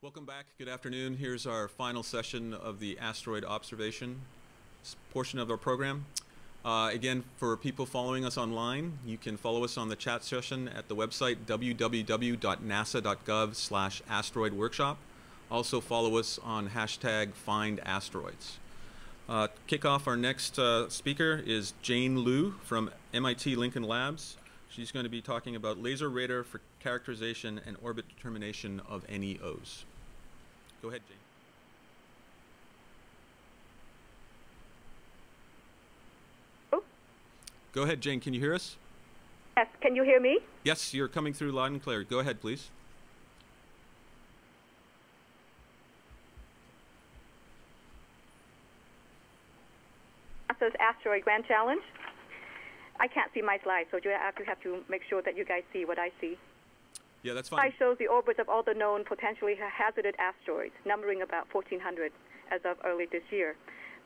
Welcome back. Good afternoon. Here's our final session of the asteroid observation portion of our program. Uh, again, for people following us online, you can follow us on the chat session at the website www.nasa.gov slash asteroid workshop. Also follow us on hashtag find asteroids. Uh, kick off our next uh, speaker is Jane Liu from MIT Lincoln Labs. She's going to be talking about laser radar for characterization and orbit determination of NEOs. Go ahead, Jane. Oh. Go ahead, Jane. Can you hear us? Yes. Can you hear me? Yes, you're coming through loud and clear. Go ahead, please. NASA's Asteroid Grand Challenge. I can't see my slide, so you actually have to make sure that you guys see what I see. Yeah, that's Slide fine. shows the orbits of all the known potentially hazardous asteroids, numbering about 1,400 as of early this year.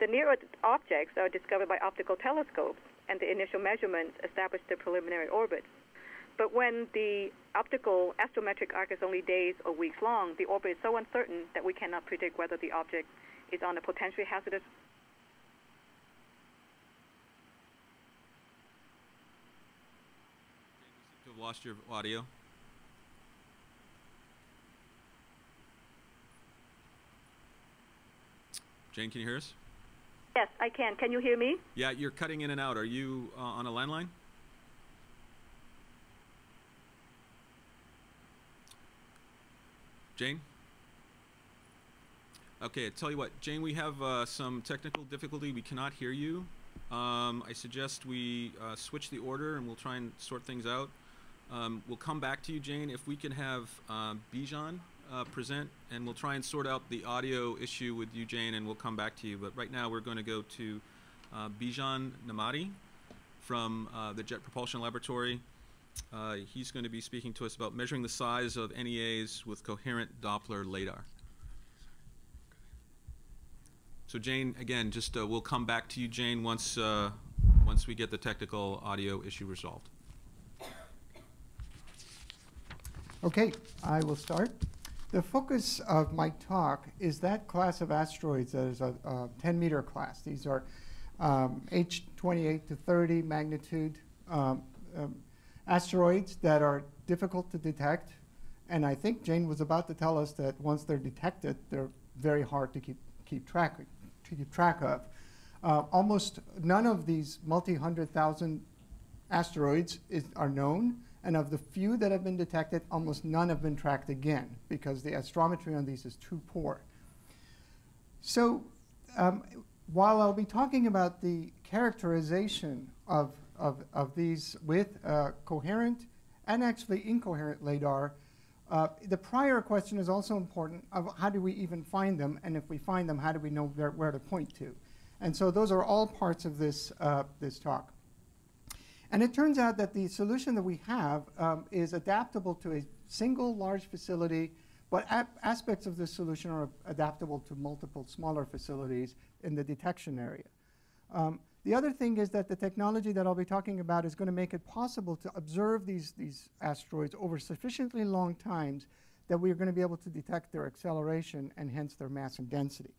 The near objects are discovered by optical telescopes, and the initial measurements establish the preliminary orbits. But when the optical astrometric arc is only days or weeks long, the orbit is so uncertain that we cannot predict whether the object is on a potentially hazardous You've lost your audio. Jane, can you hear us? Yes, I can. Can you hear me? Yeah, you're cutting in and out. Are you uh, on a landline? Jane? Okay, I tell you what, Jane, we have uh, some technical difficulty. We cannot hear you. Um, I suggest we uh, switch the order and we'll try and sort things out. Um, we'll come back to you, Jane, if we can have uh, Bijan uh, present, and we'll try and sort out the audio issue with you, Jane, and we'll come back to you. But right now, we're going to go to uh, Bijan Nemati from uh, the Jet Propulsion Laboratory. Uh, he's going to be speaking to us about measuring the size of NEAs with coherent Doppler lidar. So Jane, again, just uh, we'll come back to you, Jane, once once we get the technical audio issue resolved. Okay, I will start. The focus of my talk is that class of asteroids that is a, a 10 meter class. These are um, H28 to 30 magnitude um, um, asteroids that are difficult to detect. And I think Jane was about to tell us that once they're detected, they're very hard to keep, keep, track, to keep track of. Uh, almost none of these multi-hundred thousand asteroids is, are known. And of the few that have been detected, almost none have been tracked again because the astrometry on these is too poor. So um, while I'll be talking about the characterization of, of, of these with uh, coherent and actually incoherent LIDAR, uh, the prior question is also important of how do we even find them, and if we find them, how do we know where, where to point to? And so those are all parts of this, uh, this talk. And it turns out that the solution that we have um, is adaptable to a single large facility, but aspects of this solution are adaptable to multiple smaller facilities in the detection area. Um, the other thing is that the technology that I'll be talking about is going to make it possible to observe these, these asteroids over sufficiently long times that we are going to be able to detect their acceleration and hence their mass and density.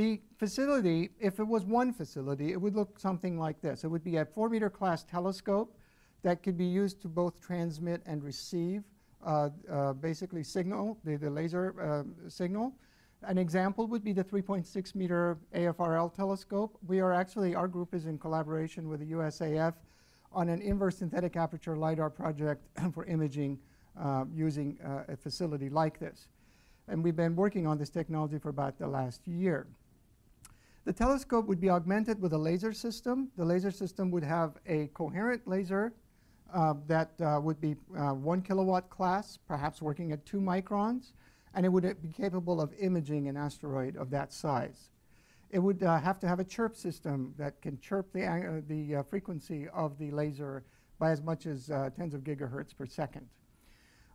The facility, if it was one facility, it would look something like this. It would be a four meter class telescope that could be used to both transmit and receive uh, uh, basically signal, the, the laser uh, signal. An example would be the 3.6 meter AFRL telescope. We are actually, our group is in collaboration with the USAF on an inverse synthetic aperture LiDAR project for imaging uh, using uh, a facility like this. And we've been working on this technology for about the last year. The telescope would be augmented with a laser system. The laser system would have a coherent laser uh, that uh, would be uh, one kilowatt class, perhaps working at two microns, and it would be capable of imaging an asteroid of that size. It would uh, have to have a chirp system that can chirp the, uh, the uh, frequency of the laser by as much as tens of gigahertz per second.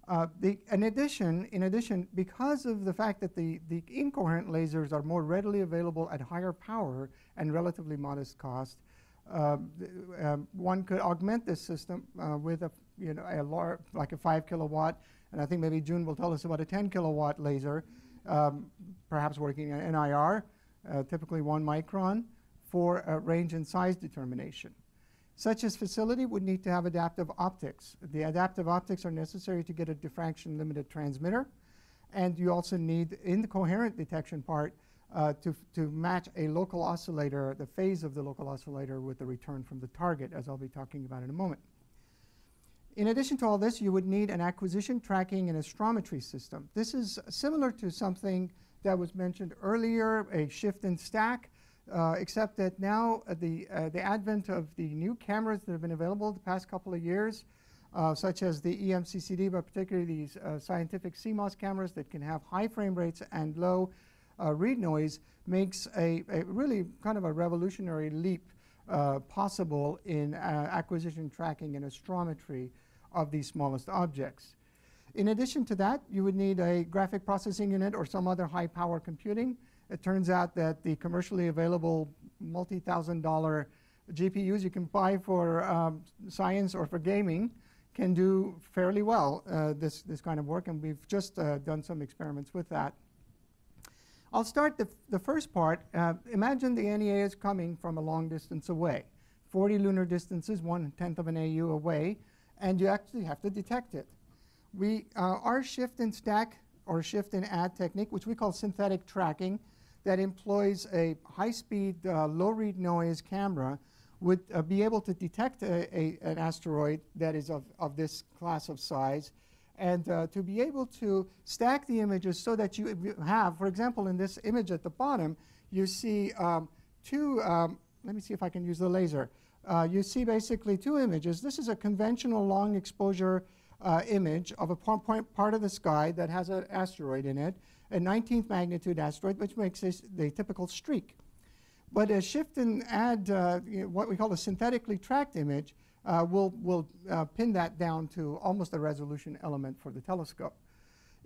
Uh, the, in addition, in addition, because of the fact that the, the incoherent lasers are more readily available at higher power and relatively modest cost, um, um, one could augment this system uh, with a, you know, a like a five kilowatt And I think maybe June will tell us about a 10 kilowatt laser, um, perhaps working at NIR, uh, typically one micron, for range and size determination. Such a facility would need to have adaptive optics. The adaptive optics are necessary to get a diffraction limited transmitter. And you also need, in the coherent detection part, uh, to, to match a local oscillator, the phase of the local oscillator with the return from the target, as I'll be talking about in a moment. In addition to all this, you would need an acquisition tracking and astrometry system. This is similar to something that was mentioned earlier, a shift and stack, uh, except that now uh, the, uh, the advent of the new cameras that have been available the past couple of years, uh, such as the EMCCD, but particularly these uh, scientific CMOS cameras that can have high frame rates and low read noise, makes a, a, really kind of a revolutionary leap possible in acquisition tracking and astrometry of these smallest objects. In addition to that, you would need a graphic processing unit or some other high power computing. It turns out that the commercially available multi-thousand dollar GPUs you can buy for um, science or for gaming can do fairly well uh, this, this kind of work, and we've just uh, done some experiments with that. I'll start the, the first part. Uh, imagine the NEA is coming from a long distance away, 40 lunar distances, one-tenth of an AU away and you actually have to detect it. We, uh, our shift and stack or shift and add technique, which we call synthetic tracking, that employs a high-speed, uh, low-read noise camera, would uh, be able to detect a, a, an asteroid that is of, of this class of size, and uh, to be able to stack the images so that you have, for example, in this image at the bottom, you see um, two, um, let me see if I can use the laser uh, you see basically two images. This is a conventional long exposure uh, image of a point part of the sky that has an asteroid in it, a 19th magnitude asteroid, which makes this the typical streak. But a shift and add uh, you know, what we call a synthetically tracked image uh, will, will uh, pin that down to almost a resolution element for the telescope.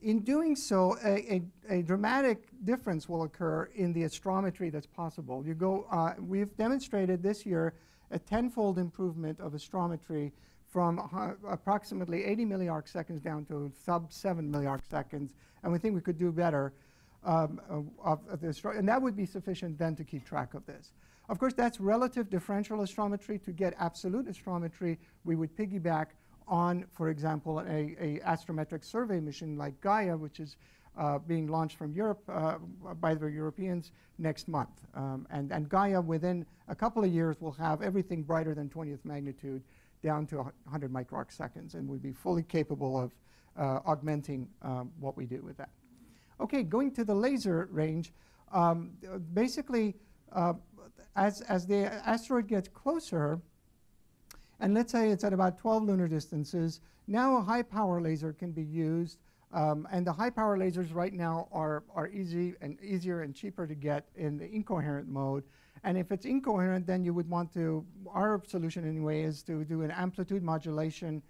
In doing so, a, a, a, dramatic difference will occur in the astrometry that's possible. You go, uh, we've demonstrated this year a tenfold improvement of astrometry from approximately 80 milliarc seconds down to sub 7 milliarc seconds, and we think we could do better um, of, of and that would be sufficient then to keep track of this. Of course, that's relative differential astrometry. To get absolute astrometry, we would piggyback on, for example, a, a astrometric survey mission like Gaia, which is uh, being launched from Europe uh, by the Europeans next month. Um, and, and Gaia, within a couple of years, will have everything brighter than 20th magnitude down to 100 microarc seconds and would be fully capable of uh, augmenting um, what we do with that. Okay, going to the laser range, um, basically, uh, as, as the asteroid gets closer, and let's say it's at about 12 lunar distances, now a high power laser can be used um, and the high power lasers right now are, are easy and easier and cheaper to get in the incoherent mode. And if it's incoherent, then you would want to, our solution anyway, is to do an amplitude modulation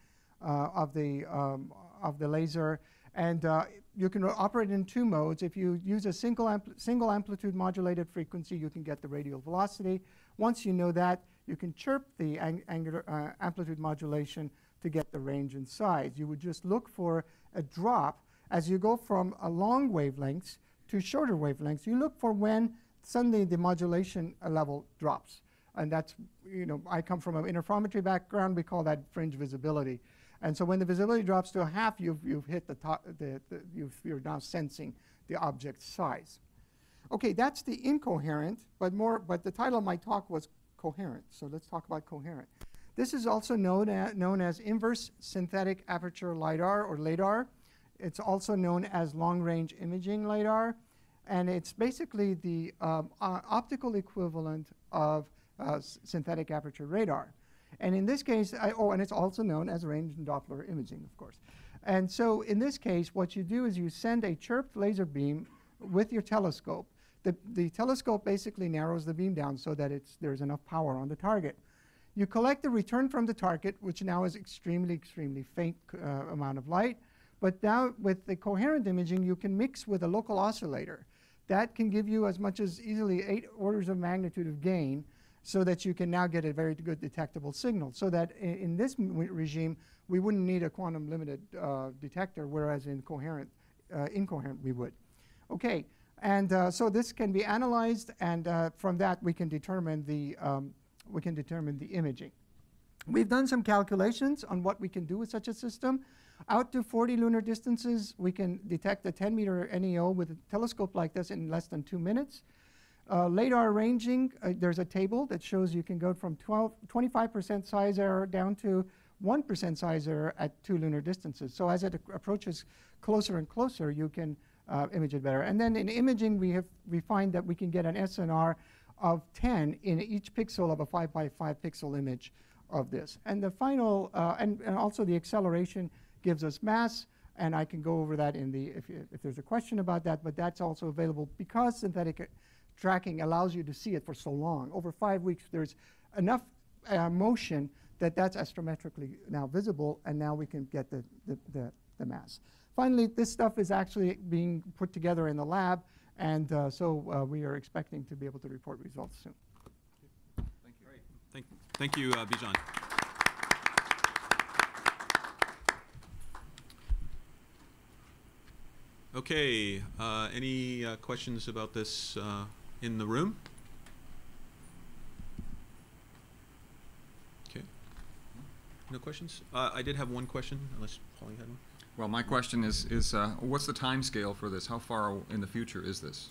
uh, of, the, um, of the laser. And uh, you can operate in two modes. If you use a single, ampl single amplitude modulated frequency, you can get the radial velocity. Once you know that, you can chirp the ang angular uh, amplitude modulation to get the range and size. You would just look for a drop as you go from a long wavelengths to shorter wavelengths. You look for when suddenly the modulation uh, level drops. And that's, you know, I come from an interferometry background. We call that fringe visibility. And so when the visibility drops to a half, you've, you've hit the top, the, the, you're now sensing the object size. Okay, that's the incoherent, but more, but the title of my talk was coherent. So let's talk about coherent. This is also known, as, known as inverse synthetic aperture LiDAR or LiDAR. It's also known as long-range imaging LiDAR. And it's basically the um, optical equivalent of uh, synthetic aperture radar. And in this case, I, oh, and it's also known as range and Doppler imaging, of course. And so in this case, what you do is you send a chirped laser beam with your telescope. The, the telescope basically narrows the beam down so that it's, there's enough power on the target. You collect the return from the target, which now is extremely, extremely faint uh, amount of light. But now with the coherent imaging, you can mix with a local oscillator. That can give you as much as easily eight orders of magnitude of gain. so that you can now get a very good detectable signal. So that in, in this regime, we wouldn't need a quantum limited uh, detector, whereas in coherent, uh, incoherent we would. Okay, and uh, so this can be analyzed, and uh, from that we can determine the um, we can determine the imaging. We've done some calculations on what we can do with such a system. Out to 40 lunar distances, we can detect a 10 meter NEO with a telescope like this in less than two minutes. Uh, LADAR ranging, uh, there's a table that shows you can go from 12, 25% size error down to 1% size error at two lunar distances. So as it ac- approaches closer and closer, you can uh, image it better. And then in imaging, we have we find that we can get an SNR of 10 in each pixel of a 5 by 5 pixel image of this. And the final, uh, and, and also the acceleration gives us mass, and I can go over that in the, if, if there's a question about that, but that's also available because synthetic tracking allows you to see it for so long. Over five weeks, there's enough uh, motion that that's astrometrically now visible, and now we can get the, the, the, the mass. Finally, this stuff is actually being put together in the lab, and uh, so uh, we are expecting to be able to report results soon. Thank, you thank you, uh, Bijan. Okay, uh, any uh, questions about this uh, in the room? Okay. No questions? Uh, I did have one question, unless Pauline had one. Well, my question is, is uh, what's the time scale for this? How far in the future is this?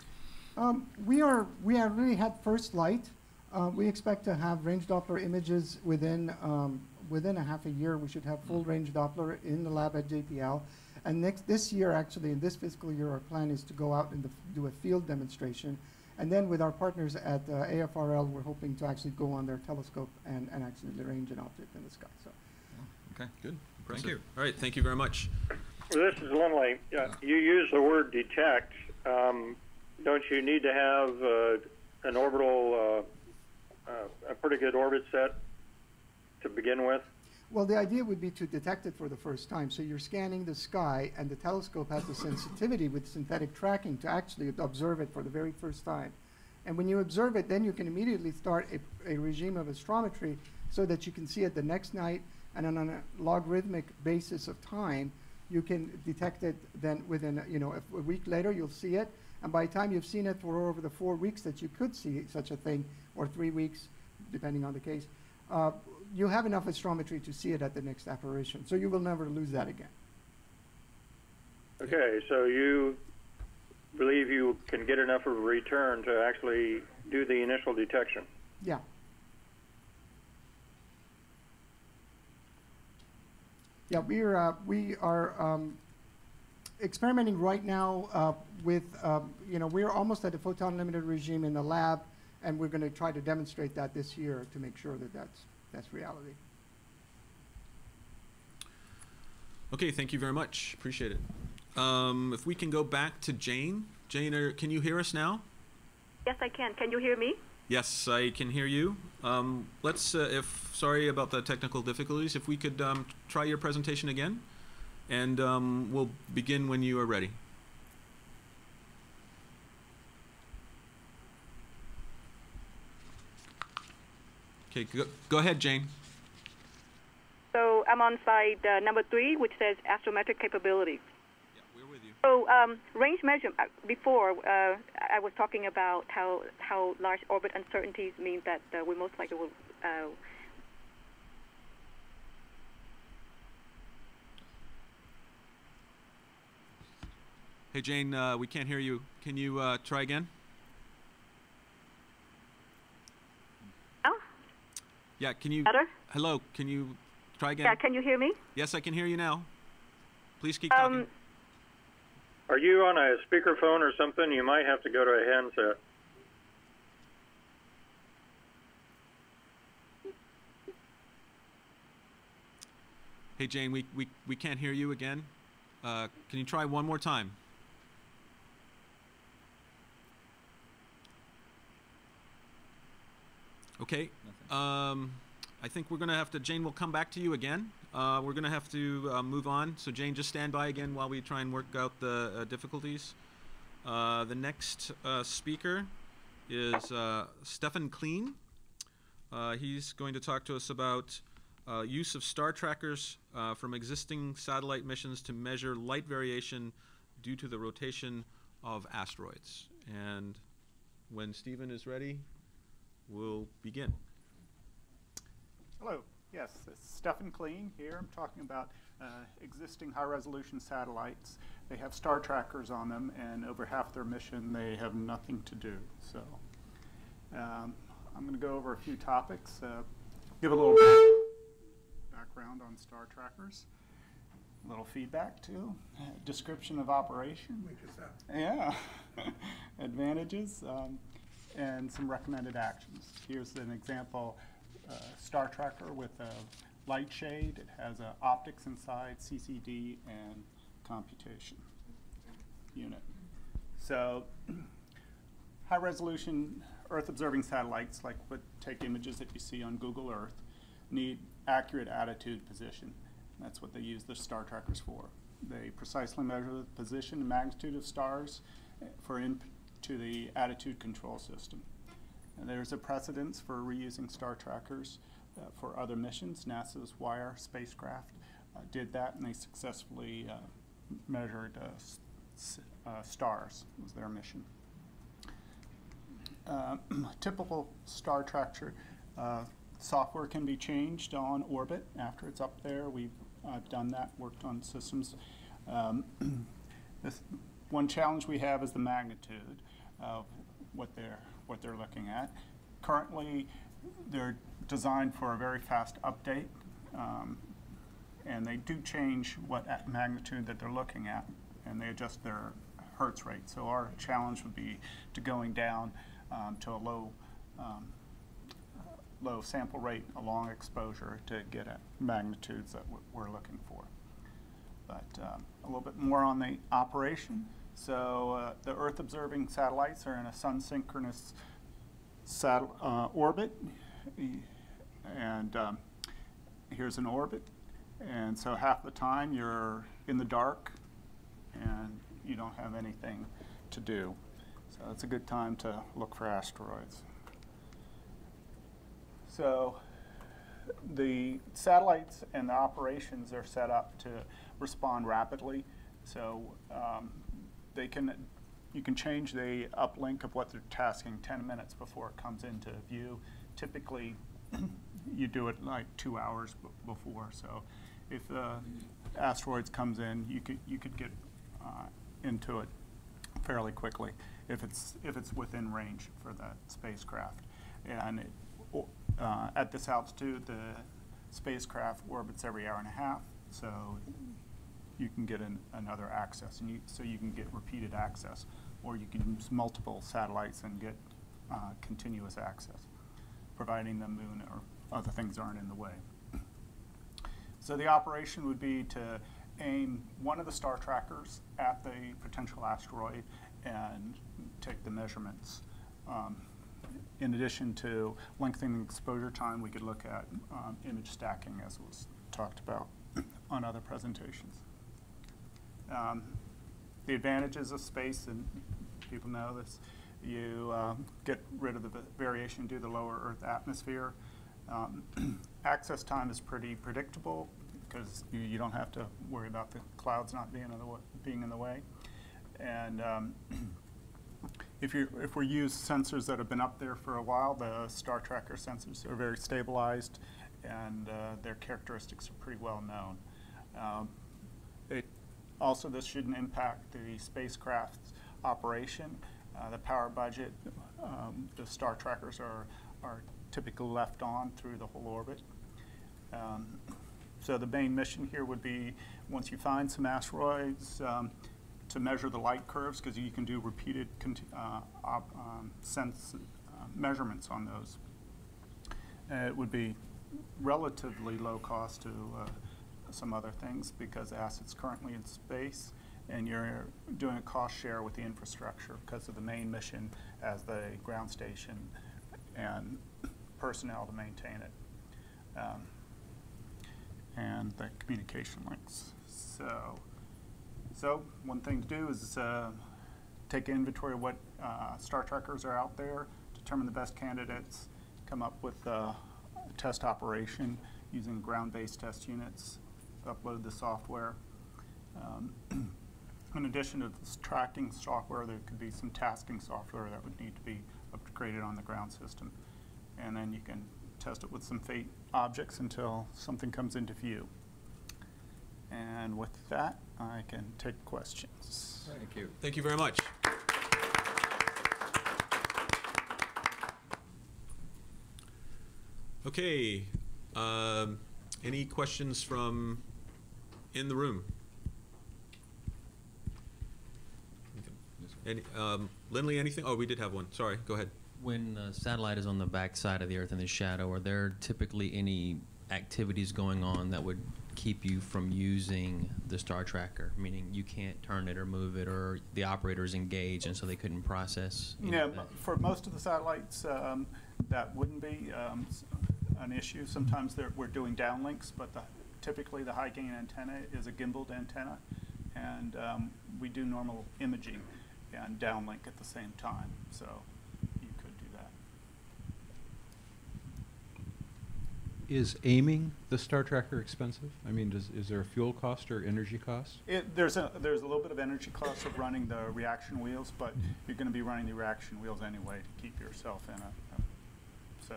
Um, we are we have really had first light. Uh, we expect to have range Doppler images within um, within a half a year. We should have full range Doppler in the lab at JPL. And next this year, actually, in this fiscal year, our plan is to go out and do a field demonstration. And then with our partners at uh, AFRL, we're hoping to actually go on their telescope and, and actually range an object in the sky. So. Okay. Good. Thank you. All right, thank you very much. This is Lindley. Uh, you use the word detect. Um, don't you need to have uh, an orbital, uh, uh, a pretty good orbit set to begin with? Well, the idea would be to detect it for the first time. So you're scanning the sky, and the telescope has the sensitivity with synthetic tracking to actually observe it for the very first time. And when you observe it, then you can immediately start a, a regime of astrometry so that you can see it the next night, and on a logarithmic basis of time, you can detect it then within, you know, a, a week later you'll see it, and by the time you've seen it for over the four weeks that you could see such a thing, or three weeks, depending on the case, uh, you have enough astrometry to see it at the next apparition. So you will never lose that again. Okay, so you believe you can get enough of a return to actually do the initial detection? Yeah. Yeah, we are, uh, we are um, experimenting right now uh, with, um, you know, we're almost at a photon limited regime in the lab, and we're going to try to demonstrate that this year to make sure that that's, that's reality. Okay, thank you very much. Appreciate it. Um, if we can go back to Jane. Jane, are, can you hear us now? Yes, I can. Can you hear me? Yes, I can hear you. Um, let's, uh, if sorry about the technical difficulties, if we could um, try your presentation again, and um, we'll begin when you are ready. Okay, go, go ahead, Jane. So I'm on slide uh, number three, which says astrometric capability. Yeah, we're with you. So um, range measure. Uh, before uh, I was talking about how how large orbit uncertainties mean that uh, we most likely will. Uh, Hey, Jane, uh, we can't hear you. Can you uh, try again? oh, Yeah, can you? better. Hello, can you try again? Yeah, can you hear me? Yes, I can hear you now. Please keep Um, talking. Are you on a speakerphone or something? You might have to go to a handset. Hey, Jane, we, we, we can't hear you again. Uh, can you try one more time? Okay. Um, I think we're going to have to, Jane, we'll come back to you again. Uh, we're going to have to uh, move on. So, Jane, just stand by again while we try and work out the uh, difficulties. Uh, the next uh, speaker is uh, Stefan Kleen. He's going to talk to us about use of star trackers from existing satellite missions to measure light variation due to the rotation of asteroids. And when Stephen is ready, we'll begin. Hello. Yes, it's Stefan Kleen here. I'm talking about uh, existing high-resolution satellites. They have star trackers on them, and over half their mission, they have nothing to do. So, um, I'm going to go over a few topics. Uh, give a little background on star trackers. A little feedback too. Uh, description of operation. Yeah. Advantages um, and some recommended actions. Here's an example star tracker with a light shade. It has optics inside, CCD, and computation unit. So high resolution Earth observing satellites, like what take images that you see on Google Earth, need accurate attitude position. That's what they use the star trackers for. They precisely measure the position and magnitude of stars eh, for input to the attitude control system. And there's a precedence for reusing star trackers uh, for other missions. NASA's WIRE spacecraft uh, did that, and they successfully uh, measured uh, uh, stars was their mission. Uh, typical star tracker software can be changed on orbit after it's up there. We've done that, worked on systems. Um, this one challenge we have is the magnitude of what they're what they're looking at. Currently, they're designed for a very fast update, um, and they do change what magnitude that they're looking at, and they adjust their hertz rate. So our challenge would be to going down um, to a low um, low sample rate, a long exposure to get at magnitudes that we're looking for. But um, a little bit more on the operation. So uh, the Earth observing satellites are in a sun synchronous uh, orbit. And um, here's an orbit. And so half the time you're in the dark and you don't have anything to do. So it's a good time to look for asteroids. So the satellites and the operations are set up to respond rapidly. So um, they can, you can change the uplink of what they're tasking 10 minutes before it comes into view. Typically, you do it like two hours before. So if the asteroids comes in, you could you could get uh, into it fairly quickly if it's if it's within range for the spacecraft. And it, uh, at this altitude, the spacecraft orbits every hour and a half, so you can get an, another access, and you, so you can get repeated access, or you can use multiple satellites and get uh, continuous access, providing the moon or other things aren't in the way. So the operation would be to aim one of the star trackers at the potential asteroid and take the measurements. Um, in addition to lengthening exposure time, we could look at um, image stacking as was talked about on other presentations. Um, the advantages of space, and people know this, you um, get rid of the variation due to the lower Earth atmosphere. Um, access time is pretty predictable because you, you, don't have to worry about the clouds not being in the, being in the way. And um, if, you if we use sensors that have been up there for a while, the Star Tracker sensors are very stabilized and uh, their characteristics are pretty well known. Um, it, also, this shouldn't impact the spacecraft's operation. Uh, the power budget, um, the Star Trackers are, are typically left on through the whole orbit. Um, so the main mission here would be once you find some asteroids, um, to measure the light curves because you can do repeated uh, um, sense uh, measurements on those. Uh, it would be relatively low cost to uh, some other things because asset's currently in space and you're doing a cost share with the infrastructure because of the main mission as the ground station and personnel to maintain it. Um, and the communication links. So so one thing to do is uh, take inventory of what uh, star trackers are out there, determine the best candidates, come up with a test operation using ground-based test units, upload the software. Um, In addition to this tracking software, there could be some tasking software that would need to be upgraded on the ground system. And then you can test it with some fate objects until something comes into view. And with that, I can take questions. Thank you. Thank you very much. Okay, um, any questions from in the room? Any, um, Lindley, anything? Oh, we did have one. Sorry, go ahead. When the satellite is on the back side of the Earth in the shadow, are there typically any activities going on that would keep you from using the star tracker? Meaning you can't turn it or move it, or the operator is engaged and so they couldn't process? any Yeah, of for most of the satellites, um, that wouldn't be um, an issue. Sometimes we're doing downlinks, but the- typically the high gain antenna is a gimbaled antenna, and um, we do normal imaging and downlink at the same time, so you could do that. Is aiming the Star Tracker expensive? I mean, does, is there a fuel cost or energy cost? It, there's a, there's a little bit of energy cost of running the reaction wheels, but you're gonna be running the reaction wheels anyway to keep yourself in a, a- so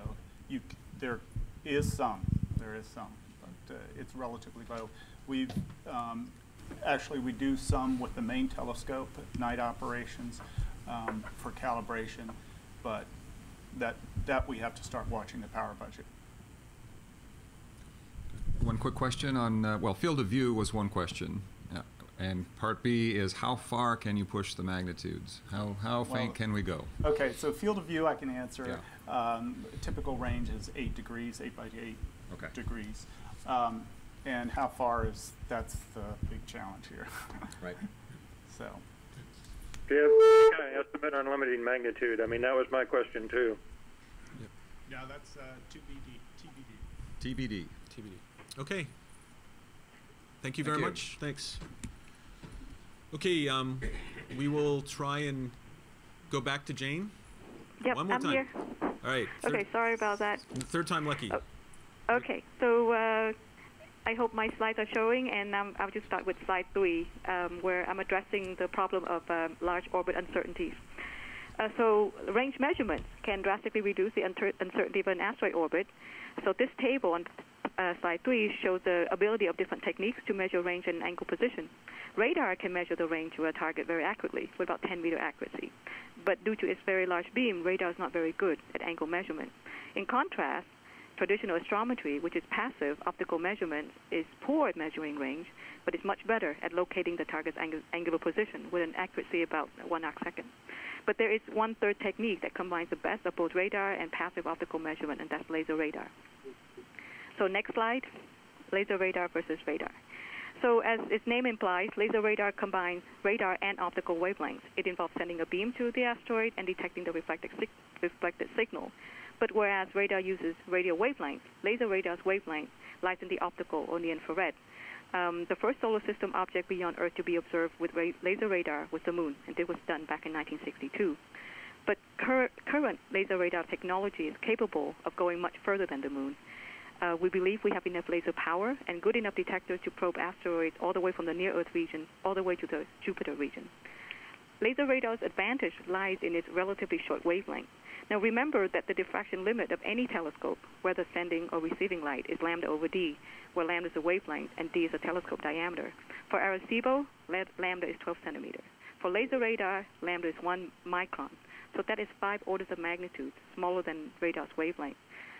you, there is some, there is some, uh, it's relatively low. We've, um, actually, we do some with the main telescope, night operations, um, for calibration, but that, that we have to start watching the power budget. One quick question on, uh, well, field of view was one question. uh, And part B is how far can you push the magnitudes? How, how Well- faint can we go? Okay, so field of view I can answer. Um, typical range is eight degrees, eight by eight Okay. degrees. Um, and how far is, that's the big challenge here. Right. So, Do you have any kind estimate on limiting magnitude? I mean, that was my question too. yeah, that's, uh, to BD, TBD. TBD. TBD. Okay. Thank you Thank very you. much. Thanks. Okay, um, we will try and go back to Jane. Yep, One more I'm time. here. All right. Third, Okay, sorry about that. Third time lucky. Oh. Okay, so uh, I hope my slides are showing, and um, I'll just start with slide three, um, where I'm addressing the problem of um, large orbit uncertainties. Uh, so range measurements can drastically reduce the uncertainty of an asteroid orbit. So this table on uh, slide three shows the ability of different techniques to measure range and angle position. Radar can measure the range of a target very accurately, with about 10 meter accuracy. But due to its very large beam, radar is not very good at angle measurement. In contrast, traditional astrometry, which is passive optical measurements, is poor at measuring range, but is much better at locating the target's angu- angular position with an accuracy about one arc second. But there is one third technique that combines the best of both radar and passive optical measurement, and that's laser radar. So next slide, laser radar versus radar. So as its name implies, laser radar combines radar and optical wavelengths. It involves sending a beam to the asteroid and detecting the reflected, sig- reflected signal. But whereas radar uses radio wavelengths, laser radar's wavelength lies in the optical or the infrared. Um, the first solar system object beyond Earth to be observed with ra- laser radar was the moon, and it was done back in 1962. But cur- current laser radar technology is capable of going much further than the moon. Uh, we believe we have enough laser power and good enough detectors to probe asteroids all the way from the near Earth region all the way to the Jupiter region. Laser radar's advantage lies in its relatively short wavelength. Now remember that the diffraction limit of any telescope, whether sending or receiving light, is lambda over d, where lambda is a wavelength and d is a telescope diameter. For Arecibo, la- lambda is 12 centimeters. For laser radar, lambda is 1 micron. So that is five orders of magnitude smaller than radar's wavelength.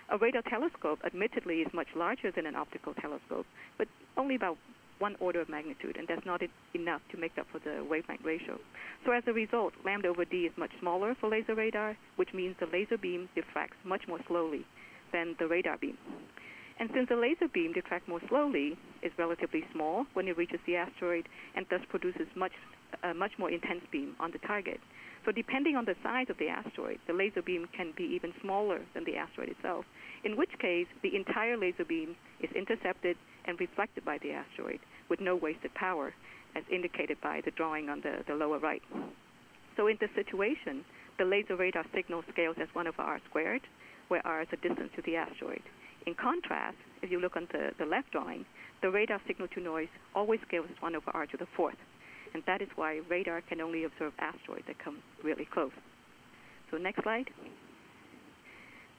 A radar telescope, admittedly, is much larger than an optical telescope, but only about one order of magnitude, and that's not enough to make up for the wavelength ratio. So as a result, lambda over d is much smaller for laser radar, which means the laser beam diffracts much more slowly than the radar beam. And since the laser beam diffracts more slowly, is relatively small when it reaches the asteroid, and thus produces much, a much more intense beam on the target. So depending on the size of the asteroid, the laser beam can be even smaller than the asteroid itself, in which case the entire laser beam is intercepted and reflected by the asteroid with no wasted power, as indicated by the drawing on the, the lower right. So in this situation, the laser radar signal scales as 1 over r squared, where r is the distance to the asteroid. In contrast, if you look on the, the left drawing, the radar signal to noise always gives 1 over r to the fourth. And that is why radar can only observe asteroids that come really close. So next slide.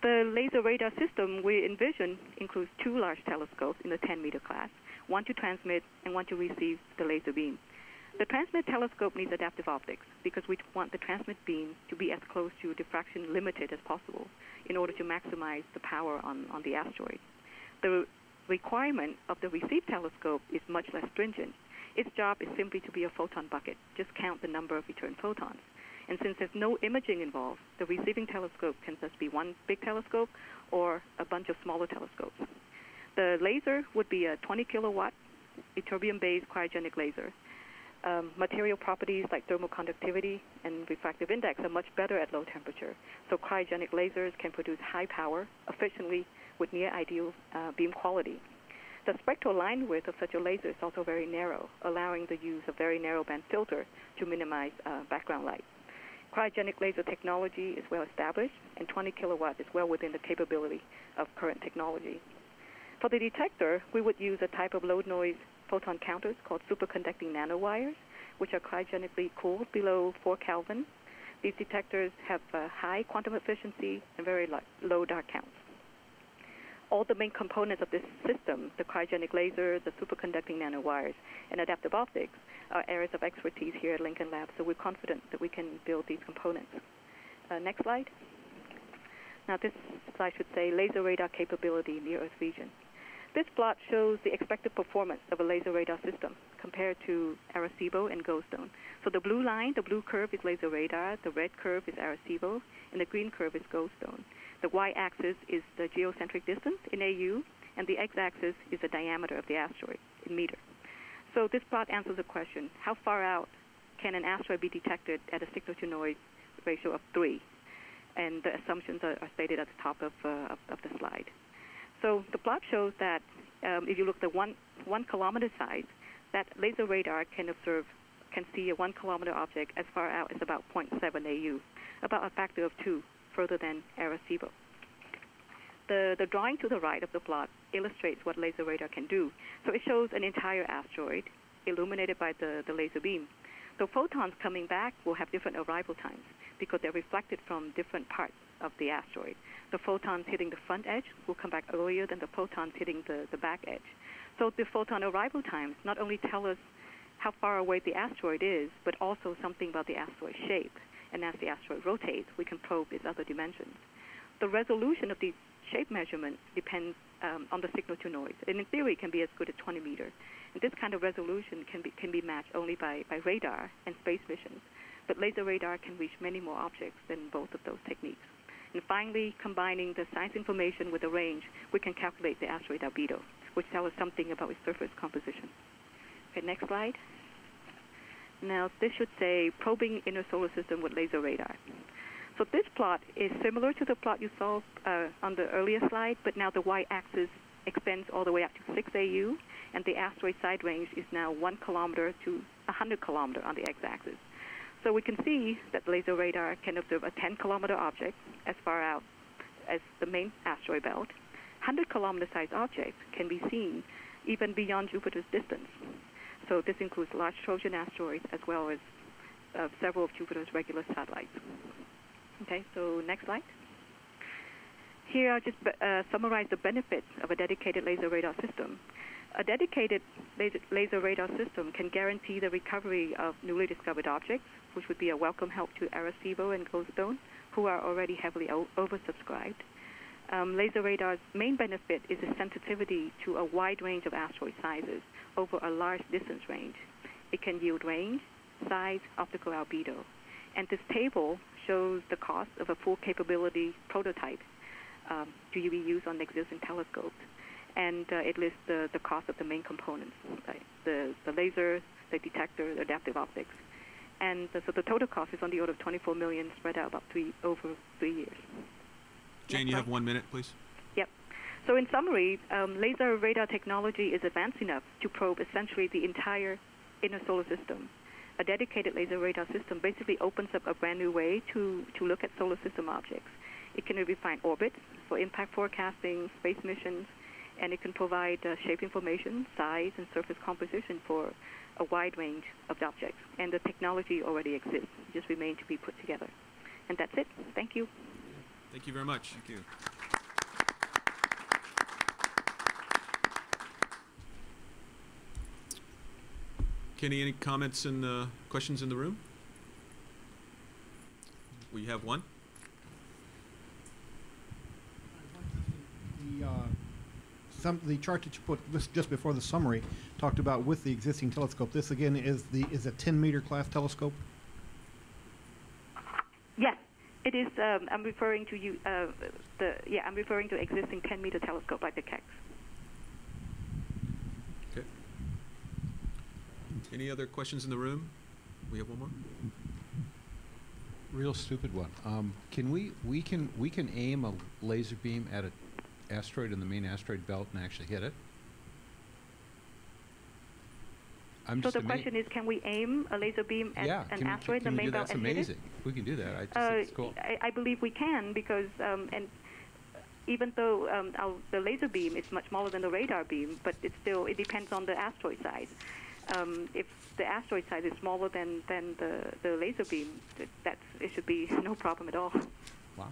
The laser radar system we envision includes two large telescopes in the 10 meter class, one to transmit and one to receive the laser beam. The transmit telescope needs adaptive optics because we want the transmit beam to be as close to diffraction limited as possible in order to maximize the power on, on the asteroid. The requirement of the receive telescope is much less stringent. Its job is simply to be a photon bucket, just count the number of returned photons. And since there's no imaging involved, the receiving telescope can just be one big telescope or a bunch of smaller telescopes. The laser would be a 20 kilowatt ytterbium-based cryogenic laser. Um, material properties like thermal conductivity and refractive index are much better at low temperature. So cryogenic lasers can produce high power efficiently with near ideal uh, beam quality. The spectral line width of such a laser is also very narrow, allowing the use of very narrow band filter to minimize uh, background light. Cryogenic laser technology is well established, and 20 kilowatt is well within the capability of current technology. For the detector, we would use a type of low noise photon counters called superconducting nanowires, which are cryogenically cooled below 4 Kelvin. These detectors have high quantum efficiency and very low dark counts. All the main components of this system, the cryogenic laser, the superconducting nanowires, and adaptive optics, are areas of expertise here at Lincoln Lab, so we're confident that we can build these components. Uh, next slide. Now this slide should say laser radar capability in the Earth region. This plot shows the expected performance of a laser radar system compared to Arecibo and Goldstone. So the blue line, the blue curve is laser radar, the red curve is Arecibo, and the green curve is Goldstone. The y-axis is the geocentric distance in AU, and the x-axis is the diameter of the asteroid in meter. So this plot answers the question, how far out can an asteroid be detected at a signal-to-noise ratio of 3? And the assumptions are, are stated at the top of, uh, of, of, the slide. So the plot shows that um, if you look at one, one kilometer size, that laser radar can observe, can see a one kilometer object as far out as about 0.7 AU, about a factor of 2 further than Arecibo. The, the drawing to the right of the plot illustrates what laser radar can do. So it shows an entire asteroid illuminated by the, the laser beam. So photons coming back will have different arrival times because they're reflected from different parts of the asteroid. The photons hitting the front edge will come back earlier than the photons hitting the, the back edge. So the photon arrival times not only tell us how far away the asteroid is, but also something about the asteroid shape. And as the asteroid rotates, we can probe its other dimensions. The resolution of these shape measurement depends um, on the signal to noise. And in theory, it can be as good as 20 meters. And this kind of resolution can be, can be matched only by, by radar and space missions. But laser radar can reach many more objects than both of those techniques. And finally, combining the size information with the range, we can calculate the asteroid albedo, which tells us something about its surface composition. Okay, next slide. Now, this should say probing inner solar system with laser radar. So this plot is similar to the plot you saw uh, on the earlier slide, but now the y-axis extends all the way up to 6 AU, and the asteroid side range is now 1 kilometer to 100 kilometer on the x-axis. So we can see that laser radar can observe a 10 kilometer object as far out as the main asteroid belt. 100 kilometer sized objects can be seen even beyond Jupiter's distance. So this includes large Trojan asteroids as well as uh, several of Jupiter's regular satellites. Okay, so next slide. Here I'll just uh, summarize the benefits of a dedicated laser radar system. A dedicated laser, radar system can guarantee the recovery of newly discovered objects, which would be a welcome help to Arecibo and Goldstone, who are already heavily oversubscribed. Um, laser radar's main benefit is its sensitivity to a wide range of asteroid sizes over a large distance range. It can yield range, size, optical albedo. And this table shows the cost of a full capability prototype um, to be used on the existing telescopes. And uh, it lists the, the cost of the main components, right? the, the laser, the detector, the adaptive optics. And uh, so the total cost is on the order of 24 million spread out about three, over three years. Jane, you have one minute, please. Yep. So in summary, um, laser radar technology is advanced enough to probe essentially the entire inner solar system a dedicated laser radar system basically opens up a brand new way to, to look at solar system objects. It can refine orbits for impact forecasting, space missions, and it can provide uh, shape information, size, and surface composition for a wide range of objects. And the technology already exists, it just remains to be put together. And that's it. Thank you. Thank you very much. Thank you. Kenny, any comments and uh, questions in the room? We have one. The, uh, some, the chart that you put this just before the summary talked about with the existing telescope. This again is the is a 10 meter class telescope. Yes, it is. Um, I'm referring to you. Uh, the yeah, I'm referring to existing 10 meter telescope like the Keck. Okay. Any other questions in the room? We have one more. Real stupid one. Um, can we, we can, we can aim a laser beam at an asteroid in the main asteroid belt and actually hit it? I'm So the question is, can we aim a laser beam at yeah, an can, asteroid can in the main belt That's and hit it? amazing. We can do that. I just Uh, it's cool. I, I believe we can because um, and even though um, our, the laser beam is much smaller than the radar beam, but it still it depends on the asteroid size. Um, if the asteroid size is smaller than, than the, the laser beam, th- that's it should be no problem at all. Wow.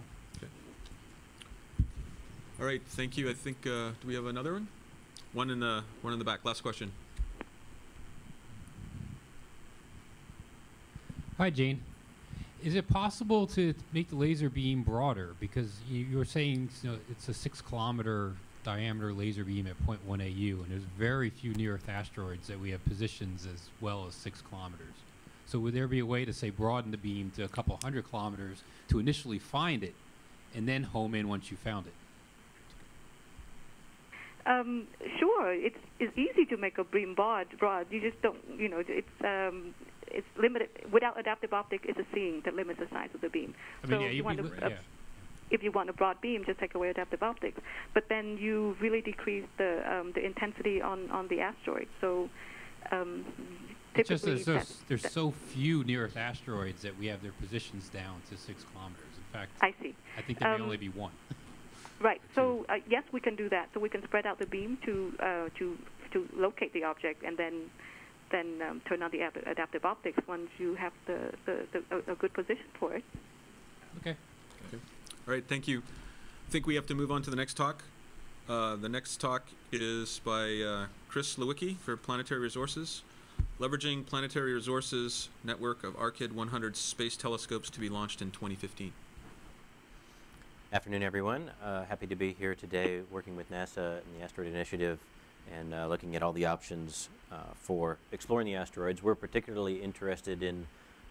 All right. Thank you. I think. Uh, do we have another one? One in the one in the back. Last question. Hi, Jane. Is it possible to make the laser beam broader? Because you, you were saying you know, it's a six kilometer diameter laser beam at 0.1 AU, and there's very few near Earth asteroids that we have positions as well as six kilometers. So, would there be a way to, say, broaden the beam to a couple hundred kilometers to initially find it and then home in once you found it? Um, sure, it's it's easy to make a beam broad. Broad, you just don't, you know, it's um, it's limited without adaptive optic. It's a seeing that limits the size of the beam. I mean, so yeah, you you'd want to, yeah. if you want a broad beam, just take away adaptive optics. But then you really decrease the um, the intensity on, on the asteroid. So um, It's just typically there's, that- there's so few near Earth asteroids that we have their positions down to six kilometers. In fact, I see. I think there may Um, only be one. Right. So uh, yes, we can do that. So we can spread out the beam to uh, to to locate the object, and then then um, turn on the ad- adaptive optics once you have the, the, the a, a good position for it. Okay. All right. Thank you. I think we have to move on to the next talk. Uh, the next talk is by uh, Chris Lewicki for Planetary Resources, leveraging planetary resources network of Arkyd 100 space telescopes to be launched in 2015. Afternoon, everyone. Uh, happy to be here today working with NASA and the Asteroid Initiative and uh, looking at all the options uh, for exploring the asteroids. We're particularly interested in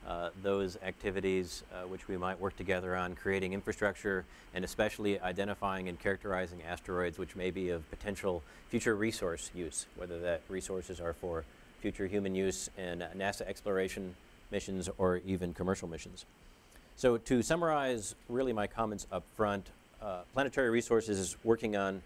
uh, those activities uh, which we might work together on creating infrastructure and especially identifying and characterizing asteroids which may be of potential future resource use, whether that resources are for future human use in NASA exploration missions or even commercial missions. So to summarize really my comments up front, uh, Planetary Resources is working on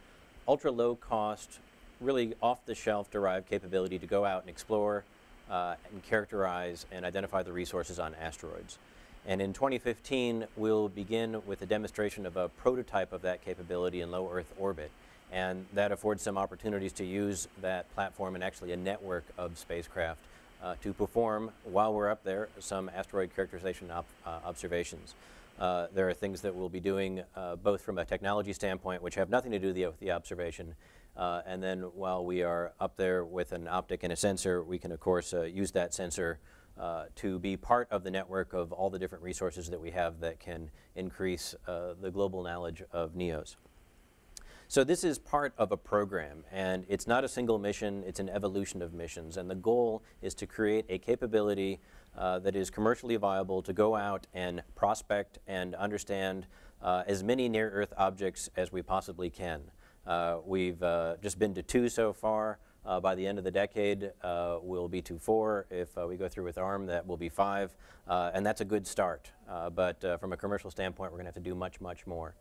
ultra low cost, really off the shelf derived capability to go out and explore uh, and characterize and identify the resources on asteroids. And in 2015, we'll begin with a demonstration of a prototype of that capability in low Earth orbit. And that affords some opportunities to use that platform and actually a network of spacecraft uh, to perform, while we're up there, some asteroid characterization uh, observations. Uh, there are things that we'll be doing uh, both from a technology standpoint, which have nothing to do with the observation, uh, and then while we are up there with an optic and a sensor, we can, of course, uh, use that sensor uh, to be part of the network of all the different resources that we have that can increase the global knowledge of NEOs. So this is part of a program, and it's not a single mission, it's an evolution of missions. And the goal is to create a capability uh, that is commercially viable to go out and prospect and understand uh, as many near-Earth objects as we possibly can. Uh, we've uh, just been to two so far. Uh, by the end of the decade, uh, we'll be to four. If uh, we go through with ARM, that will be five. Uh, and that's a good start. Uh, but from a commercial standpoint, we're going to have to do much, much more.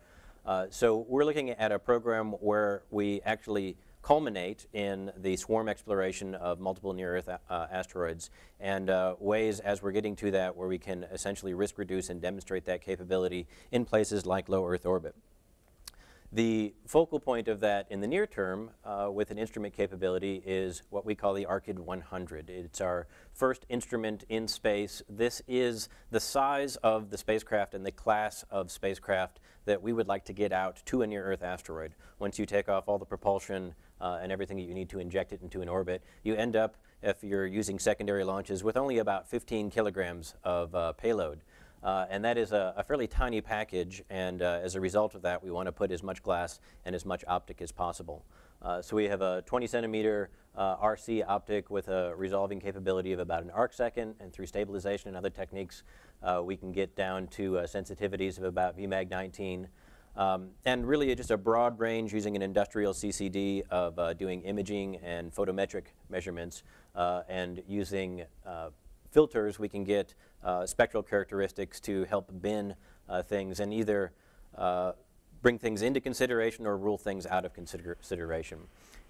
Uh, so we're looking at a program where we actually culminate in the swarm exploration of multiple near-Earth uh, asteroids and uh, ways, as we're getting to that, where we can essentially risk reduce and demonstrate that capability in places like low Earth orbit. The focal point of that in the near term uh, with an instrument capability is what we call the Arkyd 100. It's our first instrument in space. This is the size of the spacecraft and the class of spacecraft that we would like to get out to a near-Earth asteroid. Once you take off all the propulsion uh, and everything that you need to inject it into an orbit, you end up, if you're using secondary launches, with only about 15 kilograms of uh, payload. Uh, and that is a, a, fairly tiny package, and uh, as a result of that, we want to put as much glass and as much optic as possible. Uh, so we have a 20 centimeter uh, RC optic with a resolving capability of about an arc second, and through stabilization and other techniques, uh, we can get down to uh, sensitivities of about VMAG 19. Um, and really just a broad range using an industrial CCD of doing imaging and photometric measurements and using filters, we can get spectral characteristics to help bin uh, things and either uh, bring things into consideration or rule things out of consider consideration.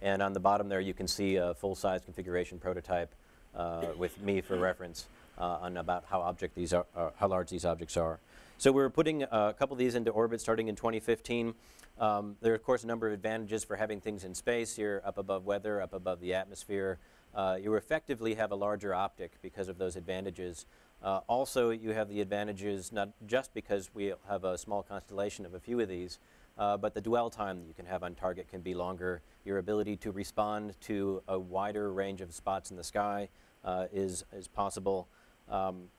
And on the bottom there, you can see a full-size configuration prototype uh, with me for reference uh, on about how object these are, how large these objects are. So we're putting a couple of these into orbit starting in 2015. Um, there are, of course, a number of advantages for having things in space here, up above weather, up above the atmosphere, uh, you effectively have a larger optic because of those advantages. Uh, also, you have the advantages not just because we have a small constellation of a few of these, uh, but the dwell time that you can have on target can be longer. Your ability to respond to a wider range of spots in the sky uh, is, is possible. Um,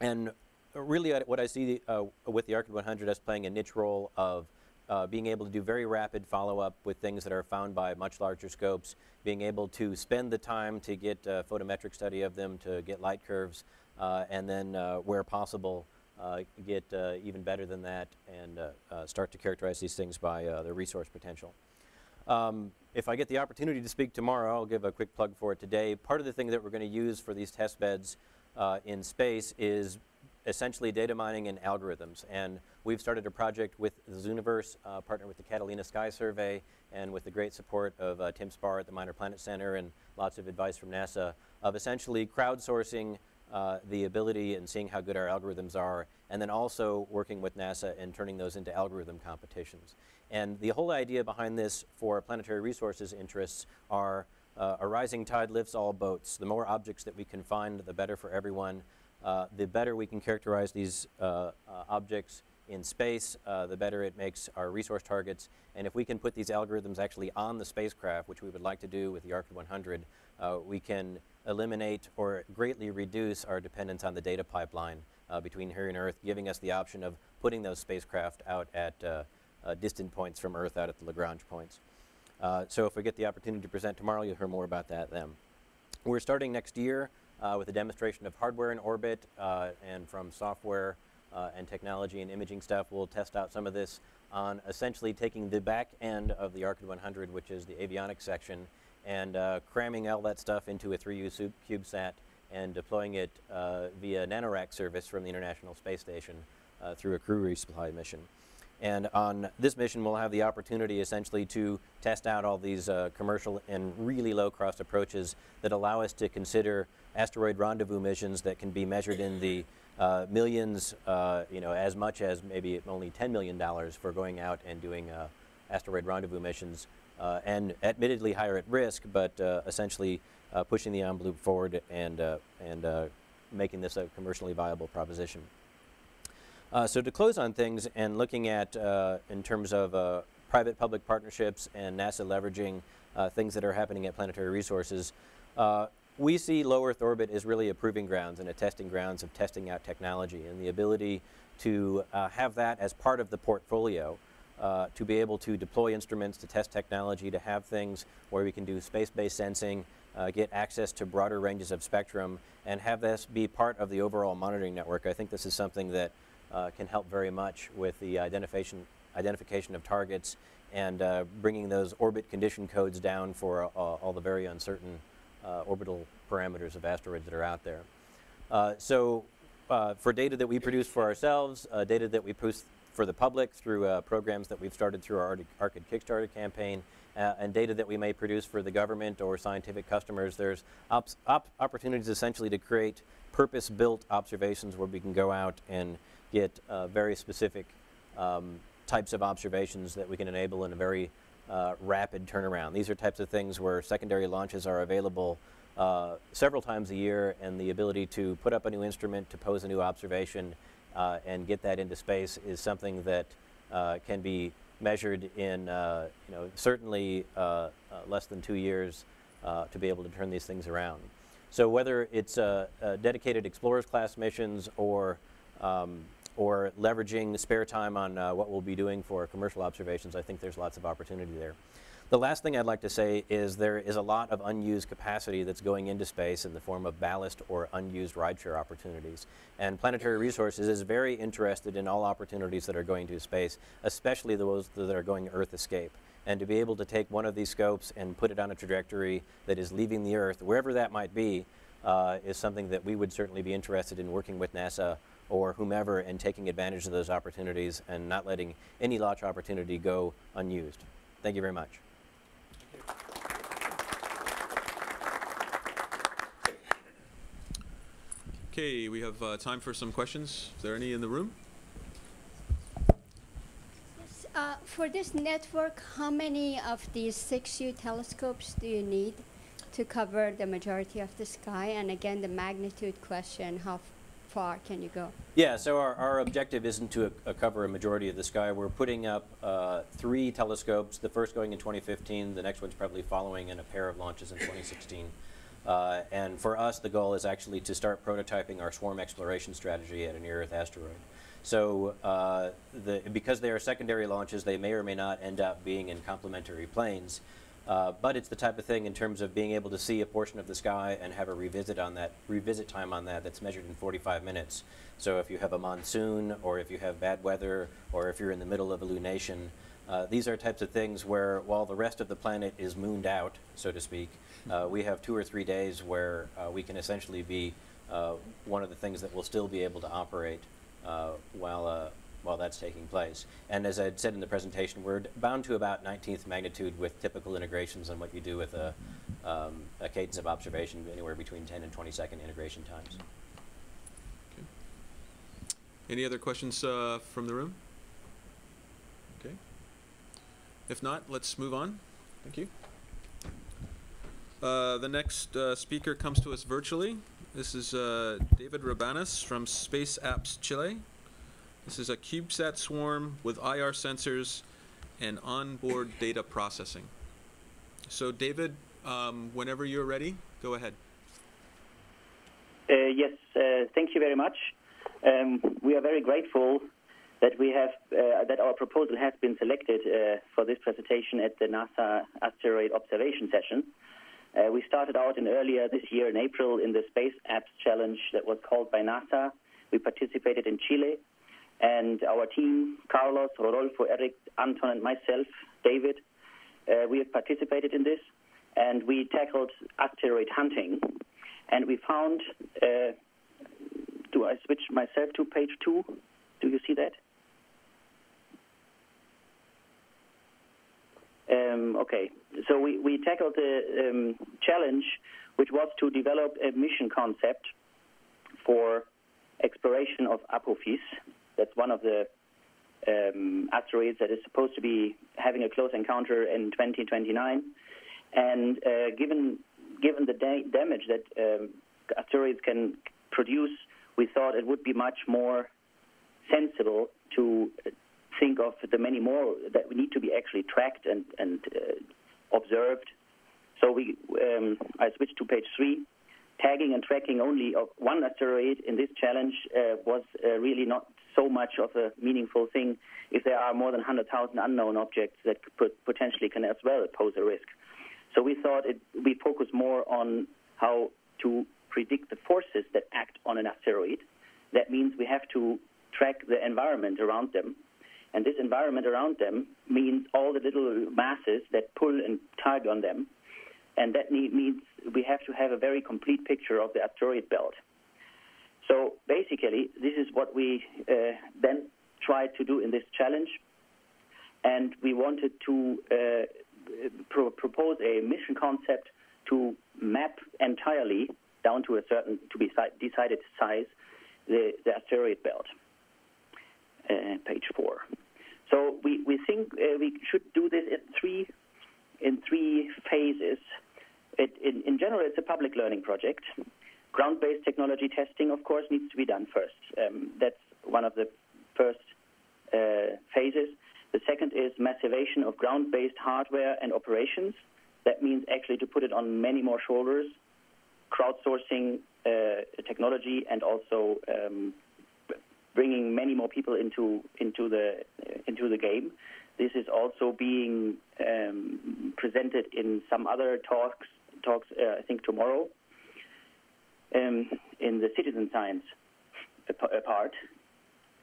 and really what I see uh, with the Arkyd 100 as playing a niche role of uh, being able to do very rapid follow-up with things that are found by much larger scopes, being able to spend the time to get a photometric study of them, to get light curves, and then uh, where possible, uh, get uh, even better than that and uh, start to characterize these things by their resource potential. Um, if I get the opportunity to speak tomorrow, I'll give a quick plug for it today. Part of the thing that we're going to use for these test beds in space is essentially data mining and algorithms. And we've started a project with the Zooniverse, uh, partnered with the Catalina Sky Survey, and with the great support of uh, Tim Spahr at the Minor Planet Center and lots of advice from NASA, of essentially crowdsourcing uh, the ability and seeing how good our algorithms are, and then also working with NASA and turning those into algorithm competitions. And the whole idea behind this for planetary resources interests are uh, a rising tide lifts all boats. The more objects that we can find, the better for everyone. Uh, the better we can characterize these uh, uh, objects in space, the better it makes our resource targets. And if we can put these algorithms actually on the spacecraft, which we would like to do with the Arkyd 100, uh, we can eliminate or greatly reduce our dependence on the data pipeline uh, between here and Earth, giving us the option of putting those spacecraft out at distant points from Earth, out at the Lagrange points. so if we get the opportunity to present tomorrow, you'll hear more about that then. We're starting next year uh, with a demonstration of hardware in orbit uh, and from software uh, and technology and imaging stuff. We'll test out some of this on essentially taking the back end of the Arkyd 100, which is the avionics section, and uh, cramming all that stuff into a 3U CubeSat and deploying it uh, via NanoRack service from the International Space Station uh, through a crew resupply mission. And on this mission, we'll have the opportunity essentially to test out all these uh, commercial and really low cost approaches that allow us to consider asteroid rendezvous missions that can be measured in the uh, millions, uh, you know, as much as maybe only $10 million for going out and doing uh, asteroid rendezvous missions, and admittedly higher at risk, but uh, essentially pushing the envelope forward and, and making this a commercially viable proposition. Uh, so to close on things and looking at, uh, in terms of uh, private-public partnerships and NASA leveraging uh, things that are happening at Planetary Resources, uh, we see low Earth orbit as really a proving grounds and a testing grounds of testing out technology and the ability to uh, have that as part of the portfolio to be able to deploy instruments, to test technology, to have things where we can do space-based sensing, uh, get access to broader ranges of spectrum, and have this be part of the overall monitoring network. I think this is something that uh, can help very much with the identification, identification of targets and uh, bringing those orbit condition codes down for uh, all the very uncertain uh, orbital parameters of asteroids that are out there. Uh, so uh, for data that we produce for ourselves, data that we produce for the public through programs that we've started through our Arkyd Kickstarter campaign, uh, and data that we may produce for the government or scientific customers. There's ops- op- opportunities essentially to create purpose-built observations where we can go out and get uh, very specific um, types of observations that we can enable in a very uh, rapid turnaround. These are types of things where secondary launches are available uh, several times a year, and the ability to put up a new instrument, to pose a new observation, uh, and get that into space is something that uh, can be measured in, uh, you know, certainly uh, uh, less than two years to be able to turn these things around. So whether it's dedicated Explorers class missions or um, or leveraging spare time on uh, what we'll be doing for commercial observations, I think there's lots of opportunity there. The last thing I'd like to say is there is a lot of unused capacity that's going into space in the form of ballast or unused rideshare opportunities. And Planetary Resources is very interested in all opportunities that are going to space, especially those that are going Earth escape. And to be able to take one of these scopes and put it on a trajectory that is leaving the Earth, wherever that might be, uh, is something that we would certainly be interested in working with NASA or whomever and taking advantage of those opportunities and not letting any launch opportunity go unused. Thank you very much. Okay, we have uh, time for some questions. Is there any in the room? Yes, uh, for this network, how many of these 6U telescopes do you need to cover the majority of the sky? And again, the magnitude question, how far can you go? Yeah, so our, our objective isn't to uh, cover a majority of the sky. We're putting up uh, three telescopes, the first going in 2015, the next one's probably following, and a pair of launches in 2016. Uh, and for us, the goal is actually to start prototyping our swarm exploration strategy at a near-Earth asteroid. So uh, the, because they are secondary launches, they may or may not end up being in complementary planes. Uh, but it's the type of thing in terms of being able to see a portion of the sky and have a revisit on that, revisit time on that that's measured in 45 minutes. So if you have a monsoon, or if you have bad weather, or if you're in the middle of a lunation, uh, these are types of things where while the rest of the planet is mooned out, so to speak, uh, we have two or three days where uh, we can essentially be uh, one of the things that will still be able to operate uh, while while that's taking place. And as I said in the presentation, we're bound to about 19th magnitude with typical integrations on what you do with a, um, a cadence of observation anywhere between 10 and 20 second integration times. Any other questions uh, from the room? Okay. If not, let's move on. Thank you. Uh, the next uh, speaker comes to us virtually. This is uh, David Rabanis from Space Apps Chile. This is a CubeSat swarm with IR sensors and onboard data processing. So David, um, whenever you're ready, go ahead. Uh, yes, uh, thank you very much. Um, we are very grateful that we have uh, that our proposal has been selected uh, for this presentation at the NASA Asteroid Observation Session. Uh, we started out in earlier this year in April in the Space Apps Challenge that was called by NASA. We participated in Chile and our team, Carlos, Rodolfo, Eric, Anton, and myself, David, uh, we have participated in this, and we tackled asteroid hunting. And we found, uh, do I switch myself to page two? Do you see that? Um, okay, so we, we tackled the um, challenge, which was to develop a mission concept for exploration of Apophis, that's one of the um, asteroids that is supposed to be having a close encounter in 2029. And uh, given given the da- damage that um, asteroids can produce, we thought it would be much more sensible to think of the many more that we need to be actually tracked and, and uh, observed. So we, um, I switched to page three. Tagging and tracking only of one asteroid in this challenge uh, was uh, really not so much of a meaningful thing if there are more than 100,000 unknown objects that potentially can as well pose a risk. So we thought it, we focus more on how to predict the forces that act on an asteroid. That means we have to track the environment around them. And this environment around them means all the little masses that pull and tug on them. And that need, means we have to have a very complete picture of the asteroid belt. So basically, this is what we uh, then tried to do in this challenge. And we wanted to uh, pro- propose a mission concept to map entirely down to a certain to be decided size the, the asteroid belt. Uh, page four. So we, we think uh, we should do this in three in three phases. It, in, in general, it's a public learning project. Ground-based technology testing, of course, needs to be done first. Um, that's one of the first uh, phases. The second is massivation of ground-based hardware and operations. That means actually to put it on many more shoulders, crowdsourcing uh, technology, and also um, bringing many more people into into the into the game. This is also being um, presented in some other talks talks uh, I think tomorrow um, in the citizen science part.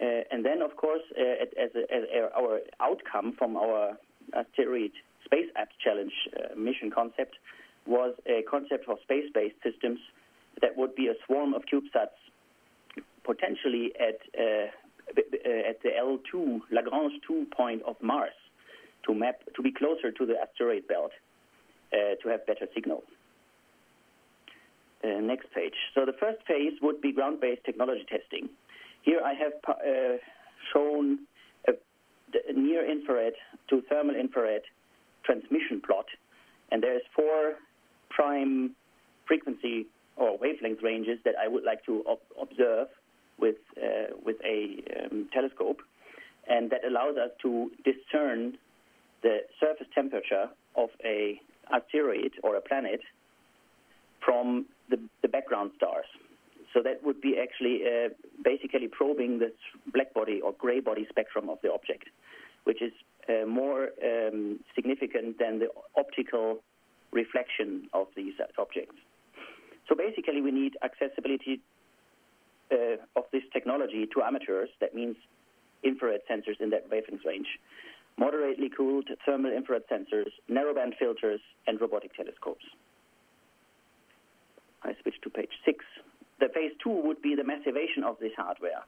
Uh, and then, of course, uh, as, a, as a, our outcome from our asteroid space apps challenge uh, mission concept was a concept for space-based systems that would be a swarm of CubeSats potentially at uh, at the L2 Lagrange 2 point of Mars to map to be closer to the asteroid belt uh, to have better signal. Uh, next page. So the first phase would be ground-based technology testing. Here I have uh, shown a, near-infrared to thermal infrared transmission plot, and there's four prime frequency or wavelength ranges that I would like to ob observe with uh, with a um, telescope, and that allows us to discern the surface temperature of a asteroid or a planet from the, the background stars. So that would be actually uh, basically probing the black body or gray body spectrum of the object, which is uh, more um, significant than the optical reflection of these objects. So basically, we need accessibility uh, of this technology to amateurs. That means infrared sensors in that wavelength range, moderately cooled thermal infrared sensors, narrowband filters, and robotic telescopes. I switch to page six. The phase two would be the massivation of this hardware.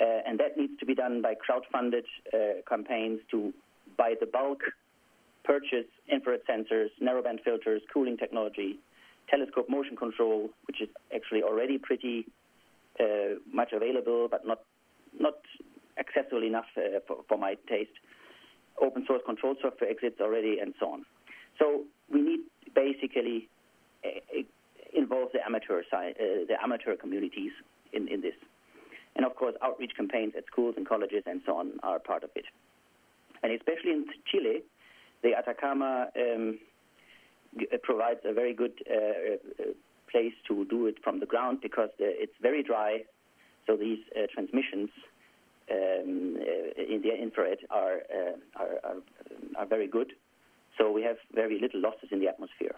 Uh, and that needs to be done by crowd-funded uh, campaigns to buy the bulk, purchase infrared sensors, narrowband filters, cooling technology, telescope motion control, which is actually already pretty uh, much available, but not not accessible enough uh, for, for, my taste. Open source control software exists already, and so on. So we need basically uh, involve the amateur uh, the amateur communities in, in this. And of course, outreach campaigns at schools and colleges and so on are part of it. And especially in Chile, the Atacama um, provides a very good uh, uh, place to do it from the ground because it's very dry. So these uh, transmissions um, uh, in the infrared are, uh, are, are, are very good. So we have very little losses in the atmosphere.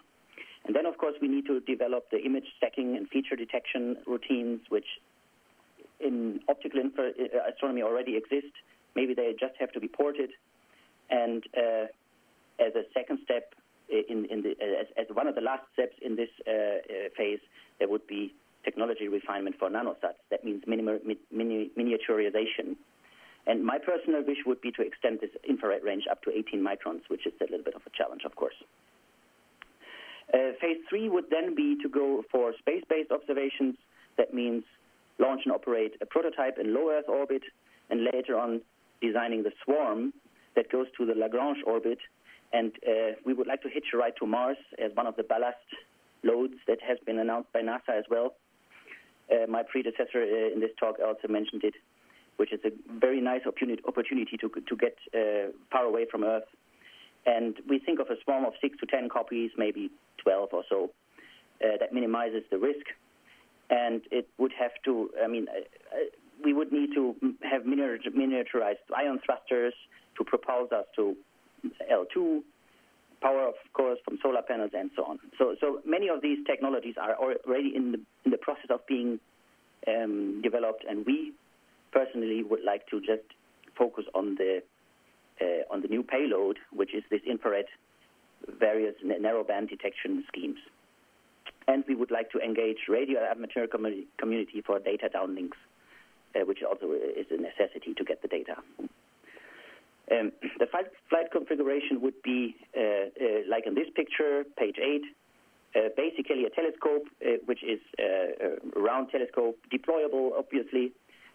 And then, of course, we need to develop the image stacking and feature detection routines, which in optical infra- uh, astronomy already exist. Maybe they just have to be ported. And uh, as a second step, in, in the, as, as, one of the last steps in this uh, uh, phase, there would be technology refinement for nanosats. That means mini- mini- miniaturization. And my personal wish would be to extend this infrared range up to 18 microns, which is a little bit of a challenge, of course. Uh, phase three would then be to go for space-based observations. That means launch and operate a prototype in low Earth orbit, and later on designing the swarm that goes to the Lagrange orbit. And uh, we would like to hitch a ride to Mars as one of the ballast loads that has been announced by NASA as well. Uh, my predecessor uh, in this talk also mentioned it, which is a very nice opportunity to, to get uh, far away from Earth and we think of a swarm of six to ten copies, maybe 12 or so. Uh, that minimizes the risk. And it would have to, I mean, uh, uh we would need to have miniaturized ion thrusters to propulse us to L2, power, of course, from solar panels and so on. So, so many of these technologies are already in the, in the process of being um, developed, and we personally would like to just focus on the uh, on the new payload, which is this infrared various narrowband detection schemes. And we would like to engage radio amateur com- community for data downlinks, uh, which also is a necessity to get the data. Um, the flight, configuration would be uh, uh, like in this picture, page 8. Uh, basically, a telescope, uh, which is uh, a round telescope, deployable, obviously,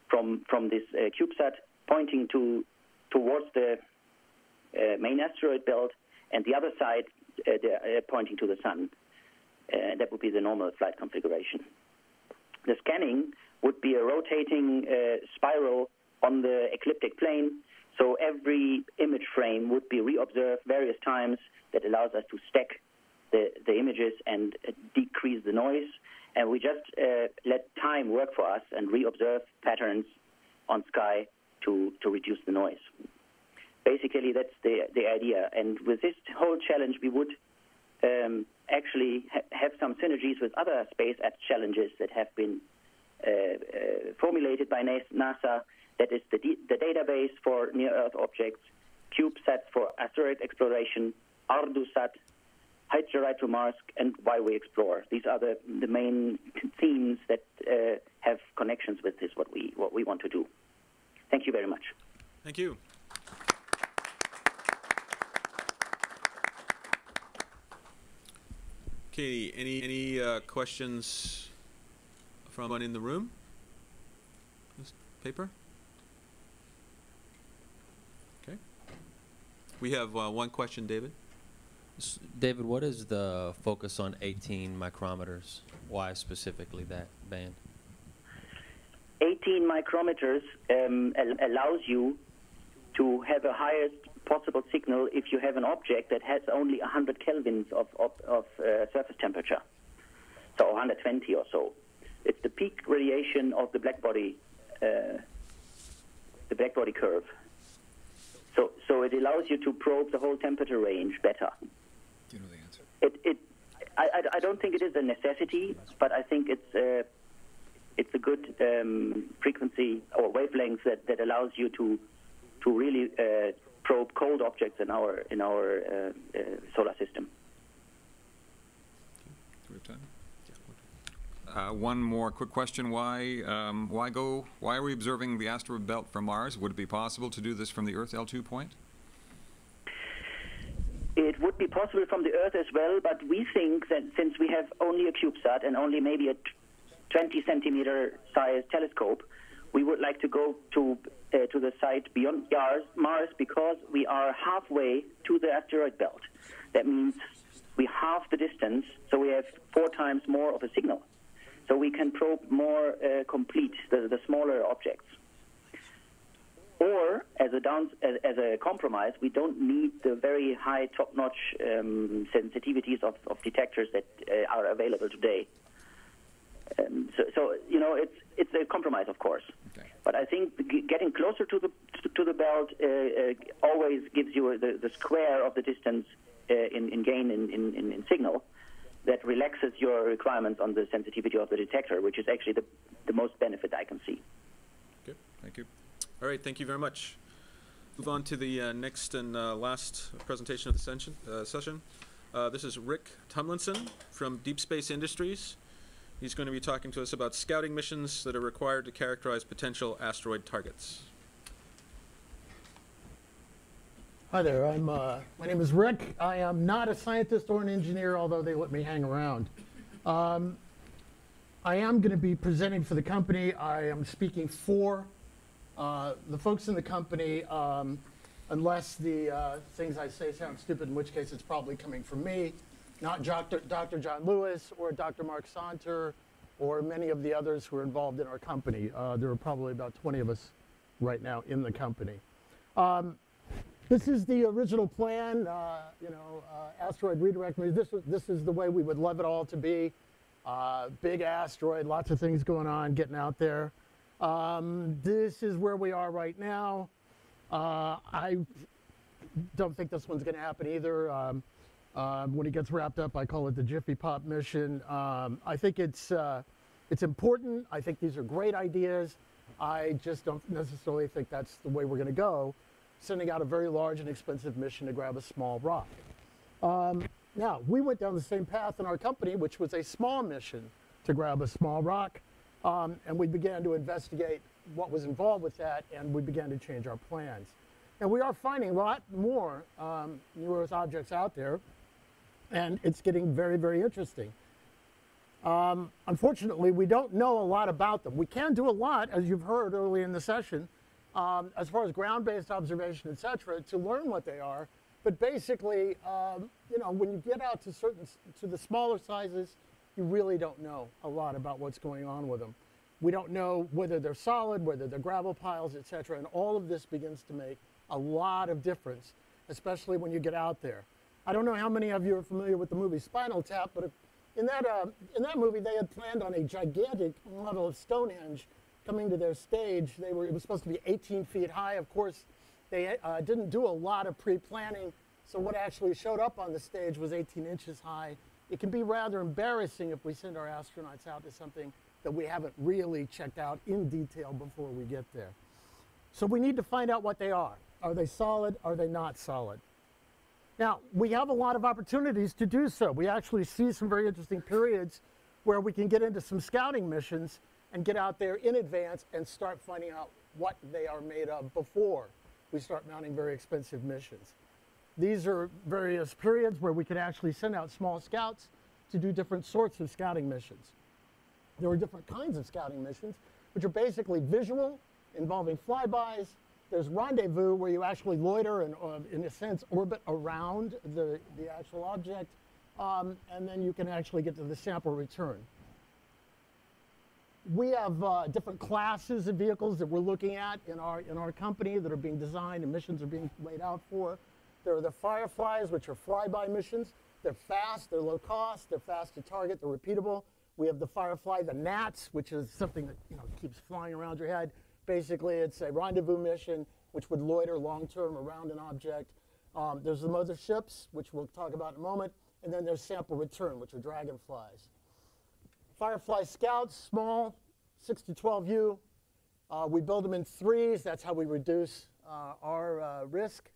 from from this uh, CubeSat, pointing to towards the main asteroid belt, and the other side pointing to the sun. that would be the normal flight configuration. The scanning would be a rotating spiral on the ecliptic plane so every image frame would be reobserved various times that allows us to stack the, the images and uh, decrease the noise. And we just uh, let time work for us and reobserve patterns on sky to, to reduce the noise. Basically, that's the, the idea. And with this whole challenge, we would um, actually ha have some synergies with other space apps challenges that have been uh, uh, formulated by NASA that is the, the database for near-Earth objects, CubeSat for asteroid exploration, ArduSat, HydraRide to Mars, and Why We Explore. These are the, the main themes that uh, have connections with this, what we, what we want to do. Thank you very much. Thank you. Katie, any any uh, questions from anyone in the room? This paper? We have uh, one question, David. David, what is the focus on 18 micrometers? Why specifically that band? 18 micrometers um, al allows you to have a highest possible signal if you have an object that has only 100 kelvins of, of, of uh, surface temperature, so 120 or so. It's the peak radiation of the blackbody, uh, the blackbody curve. So, so it allows you to probe the whole temperature range better. Do you know the answer? It, it, I, I, I don't think it is a necessity, but I think it's a, it's a good um, frequency or wavelength that, that allows you to, to really uh, probe cold objects in our, in our uh, uh, solar system. Do we have time? Uh, one more quick question: Why, um, why go? Why are we observing the asteroid belt from Mars? Would it be possible to do this from the Earth L2 point? It would be possible from the Earth as well, but we think that since we have only a CubeSat and only maybe a 20 centimeter size telescope, we would like to go to uh, to the site beyond Mars because we are halfway to the asteroid belt. That means we halve the distance, so we have four times more of a signal so we can probe more uh, complete the, the, smaller objects. Or as a down, as, as, a compromise, we don't need the very high top-notch um, sensitivities of, of, detectors that uh, are available today. Um, so, so, you know, it's it's a compromise, of course. Okay. But I think getting closer to the to the belt uh, uh, always gives you the, the square of the distance uh, in, in gain in, in, in signal that relaxes your requirements on the sensitivity of the detector, which is actually the, the most benefit I can see. Good, thank you. All right, thank you very much. Move on to the uh, next and uh, last presentation of the session. Uh, session. Uh, this is Rick Tumlinson from Deep Space Industries. He's going to be talking to us about scouting missions that are required to characterize potential asteroid targets. Hi there. I'm. Uh, my name is Rick. I am not a scientist or an engineer, although they let me hang around. Um, I am going to be presenting for the company. I am speaking for uh, the folks in the company, um, unless the uh, things I say sound stupid, in which case it's probably coming from me, not Dr. Dr. John Lewis or Dr. Mark Sonter or many of the others who are involved in our company. Uh, there are probably about 20 of us right now in the company. Um, this is the original plan, uh, you know, uh, asteroid redirect. This, this is the way we would love it all to be. Uh, big asteroid, lots of things going on, getting out there. Um, this is where we are right now. Uh, I don't think this one's going to happen either. Um, uh, when it gets wrapped up, I call it the Jiffy Pop mission. Um, I think it's, uh, it's important. I think these are great ideas. I just don't necessarily think that's the way we're going to go sending out a very large and expensive mission to grab a small rock. Um, now, we went down the same path in our company, which was a small mission to grab a small rock, um, and we began to investigate what was involved with that, and we began to change our plans. And we are finding a lot more um, near Earth objects out there, and it's getting very, very interesting. Um, unfortunately, we don't know a lot about them. We can do a lot, as you've heard early in the session, um, as far as ground-based observation, et cetera, to learn what they are. But basically, um, you know, when you get out to certain, to the smaller sizes, you really don't know a lot about what's going on with them. We don't know whether they're solid, whether they're gravel piles, et cetera, and all of this begins to make a lot of difference, especially when you get out there. I don't know how many of you are familiar with the movie Spinal Tap, but in that, uh, in that movie, they had planned on a gigantic model of Stonehenge coming to their stage. They were, it was supposed to be 18 feet high. Of course, they uh, didn't do a lot of pre-planning, so what actually showed up on the stage was 18 inches high. It can be rather embarrassing if we send our astronauts out to something that we haven't really checked out in detail before we get there. So we need to find out what they are. Are they solid? Are they not solid? Now, we have a lot of opportunities to do so. We actually see some very interesting periods where we can get into some scouting missions and get out there in advance and start finding out what they are made of before we start mounting very expensive missions. These are various periods where we could actually send out small scouts to do different sorts of scouting missions. There are different kinds of scouting missions, which are basically visual, involving flybys, there's rendezvous where you actually loiter and, uh, in a sense, orbit around the, the actual object, um, and then you can actually get to the sample return. We have uh, different classes of vehicles that we're looking at in our, in our company that are being designed and missions are being laid out for. There are the Fireflies, which are flyby missions. They're fast, they're low cost, they're fast to target, they're repeatable. We have the Firefly, the Gnats, which is something that you know keeps flying around your head. Basically, it's a rendezvous mission which would loiter long-term around an object. Um, there's the motherships, which we'll talk about in a moment, and then there's sample return, which are dragonflies. Firefly Scouts, small, 6 to 12U. Uh, we build them in threes. That's how we reduce uh, our uh, risk.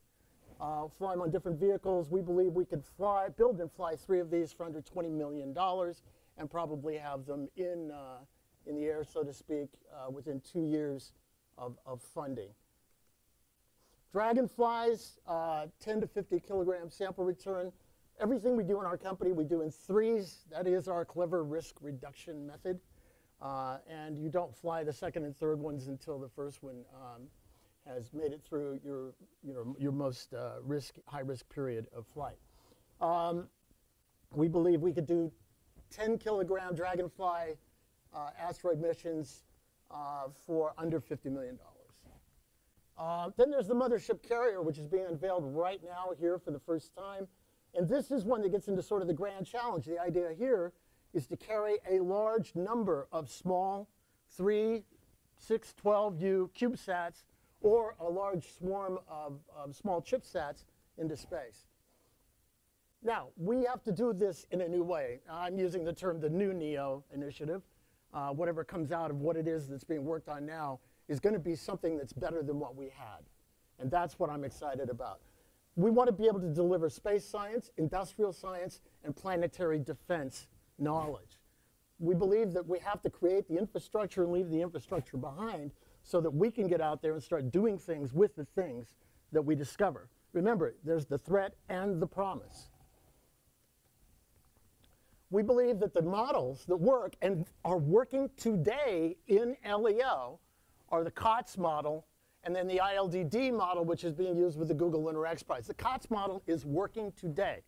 Uh, fly them on different vehicles. We believe we could fly, build and fly three of these for under $20 million and probably have them in, uh, in the air, so to speak, uh, within two years of, of funding. Dragonflies, uh, 10 to 50 kilogram sample return. Everything we do in our company, we do in threes. That is our clever risk reduction method. Uh, and you don't fly the second and third ones until the first one um, has made it through your, your, your most uh, risk, high risk period of flight. Um, we believe we could do 10 kilogram Dragonfly uh, asteroid missions uh, for under $50 million. Uh, then there's the mothership carrier, which is being unveiled right now here for the first time. And this is one that gets into sort of the grand challenge. The idea here is to carry a large number of small 3, 6, 12U CubeSats or a large swarm of, of small ChipSats into space. Now, we have to do this in a new way. I'm using the term the new NEO initiative uh, whatever comes out of what it is that's being worked on now is going to be something that's better than what we had. And that's what I'm excited about. We want to be able to deliver space science, industrial science, and planetary defense knowledge. We believe that we have to create the infrastructure and leave the infrastructure behind so that we can get out there and start doing things with the things that we discover. Remember, there's the threat and the promise we believe that the models that work and are working today in LEO are the COTS model and then the ILDD model, which is being used with the Google Lunar X Prize. The COTS model is working today.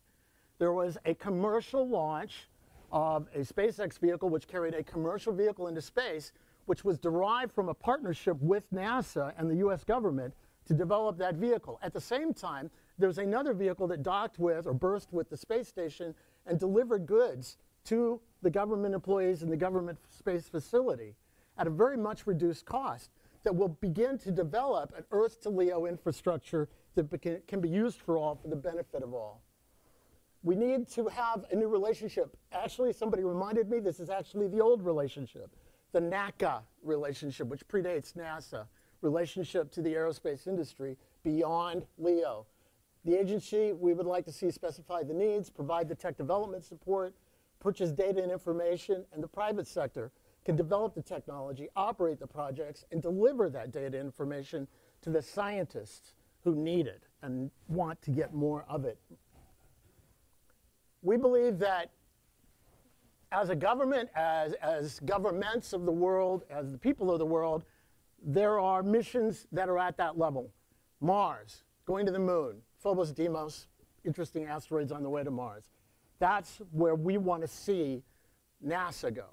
There was a commercial launch of a SpaceX vehicle which carried a commercial vehicle into space, which was derived from a partnership with NASA and the US government to develop that vehicle. At the same time, there's another vehicle that docked with or burst with the space station and delivered goods to the government employees in the government space facility at a very much reduced cost that will begin to develop an Earth to LEO infrastructure that can be used for all for the benefit of all. We need to have a new relationship. Actually, somebody reminded me this is actually the old relationship, the NACA relationship, which predates NASA, relationship to the aerospace industry beyond LEO. The agency, we would like to see specify the needs, provide the tech development support, purchase data and information, and the private sector can develop the technology, operate the projects, and deliver that data information to the scientists who need it and want to get more of it. We believe that as a government, as, as governments of the world, as the people of the world, there are missions that are at that level. Mars, going to the moon, Phobos, Deimos, interesting asteroids on the way to Mars. That's where we want to see NASA go.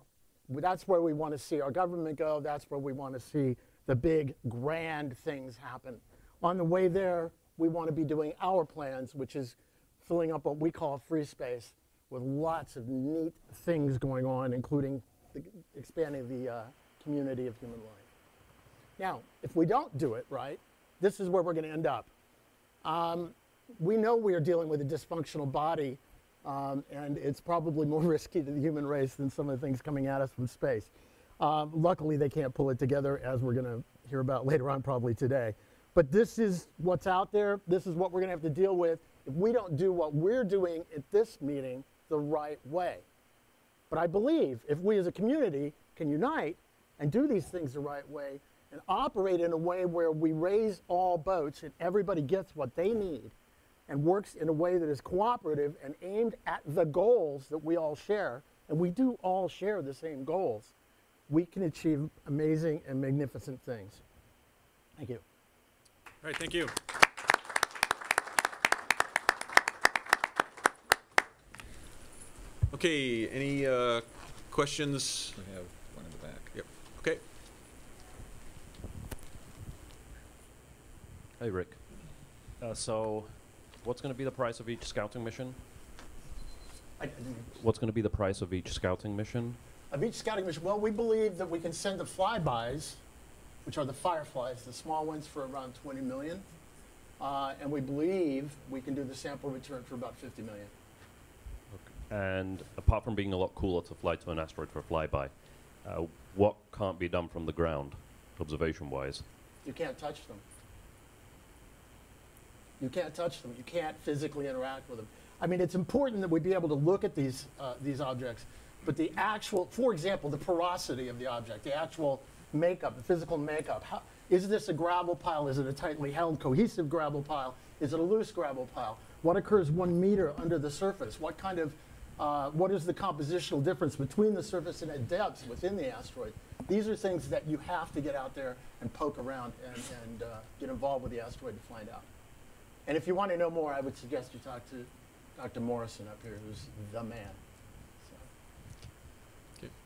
That's where we want to see our government go. That's where we want to see the big, grand things happen. On the way there, we want to be doing our plans, which is filling up what we call free space with lots of neat things going on, including the, expanding the uh, community of human life. Now, if we don't do it right, this is where we're going to end up. Um, we know we are dealing with a dysfunctional body, um, and it's probably more risky to the human race than some of the things coming at us from space. Um, luckily, they can't pull it together, as we're going to hear about later on, probably today. But this is what's out there. This is what we're going to have to deal with if we don't do what we're doing at this meeting the right way. But I believe if we as a community can unite and do these things the right way and operate in a way where we raise all boats and everybody gets what they need and works in a way that is cooperative and aimed at the goals that we all share, and we do all share the same goals, we can achieve amazing and magnificent things. Thank you. All right, thank you. Okay, any uh, questions? We have one in the back. Yep. Okay. Hey, Rick. Uh, so, what's going to be the price of each scouting mission? I, What's going to be the price of each scouting mission? Of each scouting mission, well, we believe that we can send the flybys, which are the fireflies, the small ones for around 20 million. Uh, and we believe we can do the sample return for about 50 million. Okay. And apart from being a lot cooler to fly to an asteroid for a flyby, uh, what can't be done from the ground, observation-wise? You can't touch them. You can't touch them. You can't physically interact with them. I mean, it's important that we be able to look at these, uh, these objects, but the actual, for example, the porosity of the object, the actual makeup, the physical makeup. How, is this a gravel pile? Is it a tightly held, cohesive gravel pile? Is it a loose gravel pile? What occurs one meter under the surface? What kind of, uh, what is the compositional difference between the surface and at depths within the asteroid? These are things that you have to get out there and poke around and, and uh, get involved with the asteroid to find out. And if you want to know more, I would suggest you talk to Dr. Morrison up here, who's the man.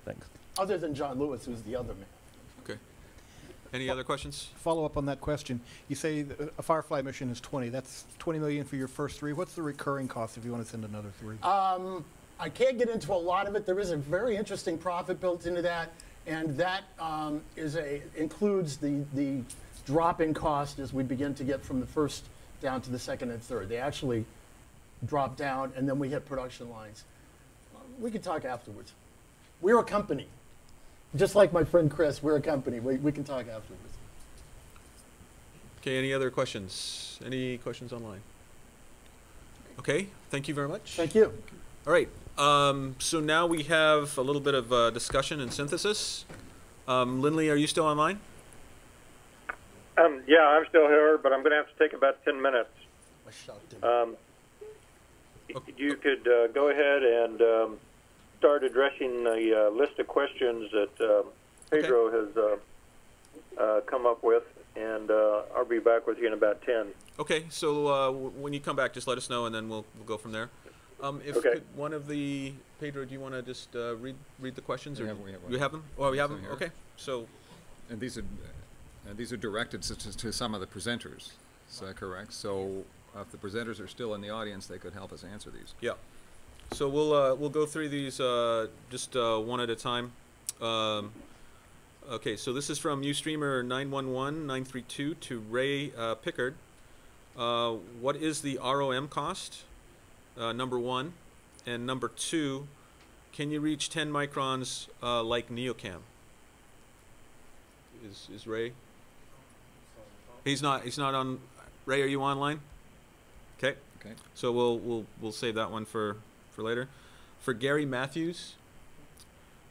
Thanks. Other than John Lewis, who's the other man. Okay. Any other questions? Follow up on that question. You say a Firefly mission is 20. That's 20 million for your first three. What's the recurring cost if you want to send another three? Um, I can't get into a lot of it. There is a very interesting profit built into that, and that um, is a includes the the drop-in cost as we begin to get from the first down to the second and third. They actually drop down, and then we hit production lines. We can talk afterwards. We're a company, just like my friend Chris. We're a company. We we can talk afterwards. Okay, any other questions? Any questions online? Okay, thank you very much. Thank you. All right, um, so now we have a little bit of uh, discussion and synthesis. Um, Lindley, are you still online? Um, yeah, I'm still here, but I'm going to have to take about 10 minutes. Um, you could uh, go ahead and um, start addressing the uh, list of questions that um, Pedro has uh, uh, come up with, and uh, I'll be back with you in about 10. Okay, so uh, w- when you come back, just let us know, and then we'll, we'll go from there. Um, if Okay. could one of the Pedro, do you want to just uh, read read the questions, We or have- we have one. you have them? Oh, we have them. here. Okay, so And these are, and these are directed to, to- some of the presenters, is that correct? So if the presenters are still in the audience, they could help us answer these. Yeah. So we'll uh, we'll go through these uh, just uh, one at a time. Um, okay, so this is from Ustreamer 911932 to Ray uh, Pickard. Uh, what is the ROM cost? Uh, number one, and number two, can you reach 10 microns like Neocam? Is is Ray? He's not. He's not on. Ray, are you online? Okay. Okay. So we'll we'll we'll save that one for for later. For Gary Matthews,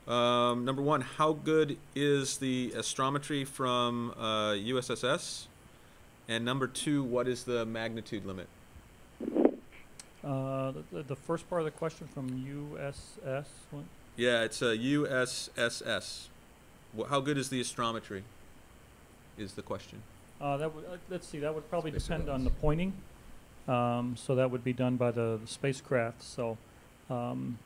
um, number one, how good is the astrometry from uh, USSS? And number two, what is the magnitude limit? Uh, the, the first part of the question from USS, what? Yeah, it's a USSS. How good is the astrometry? Is the question. Uh, that would, uh, let's see, that would probably Space depend on the pointing. Um, so that would be done by the the spacecraft, so, um,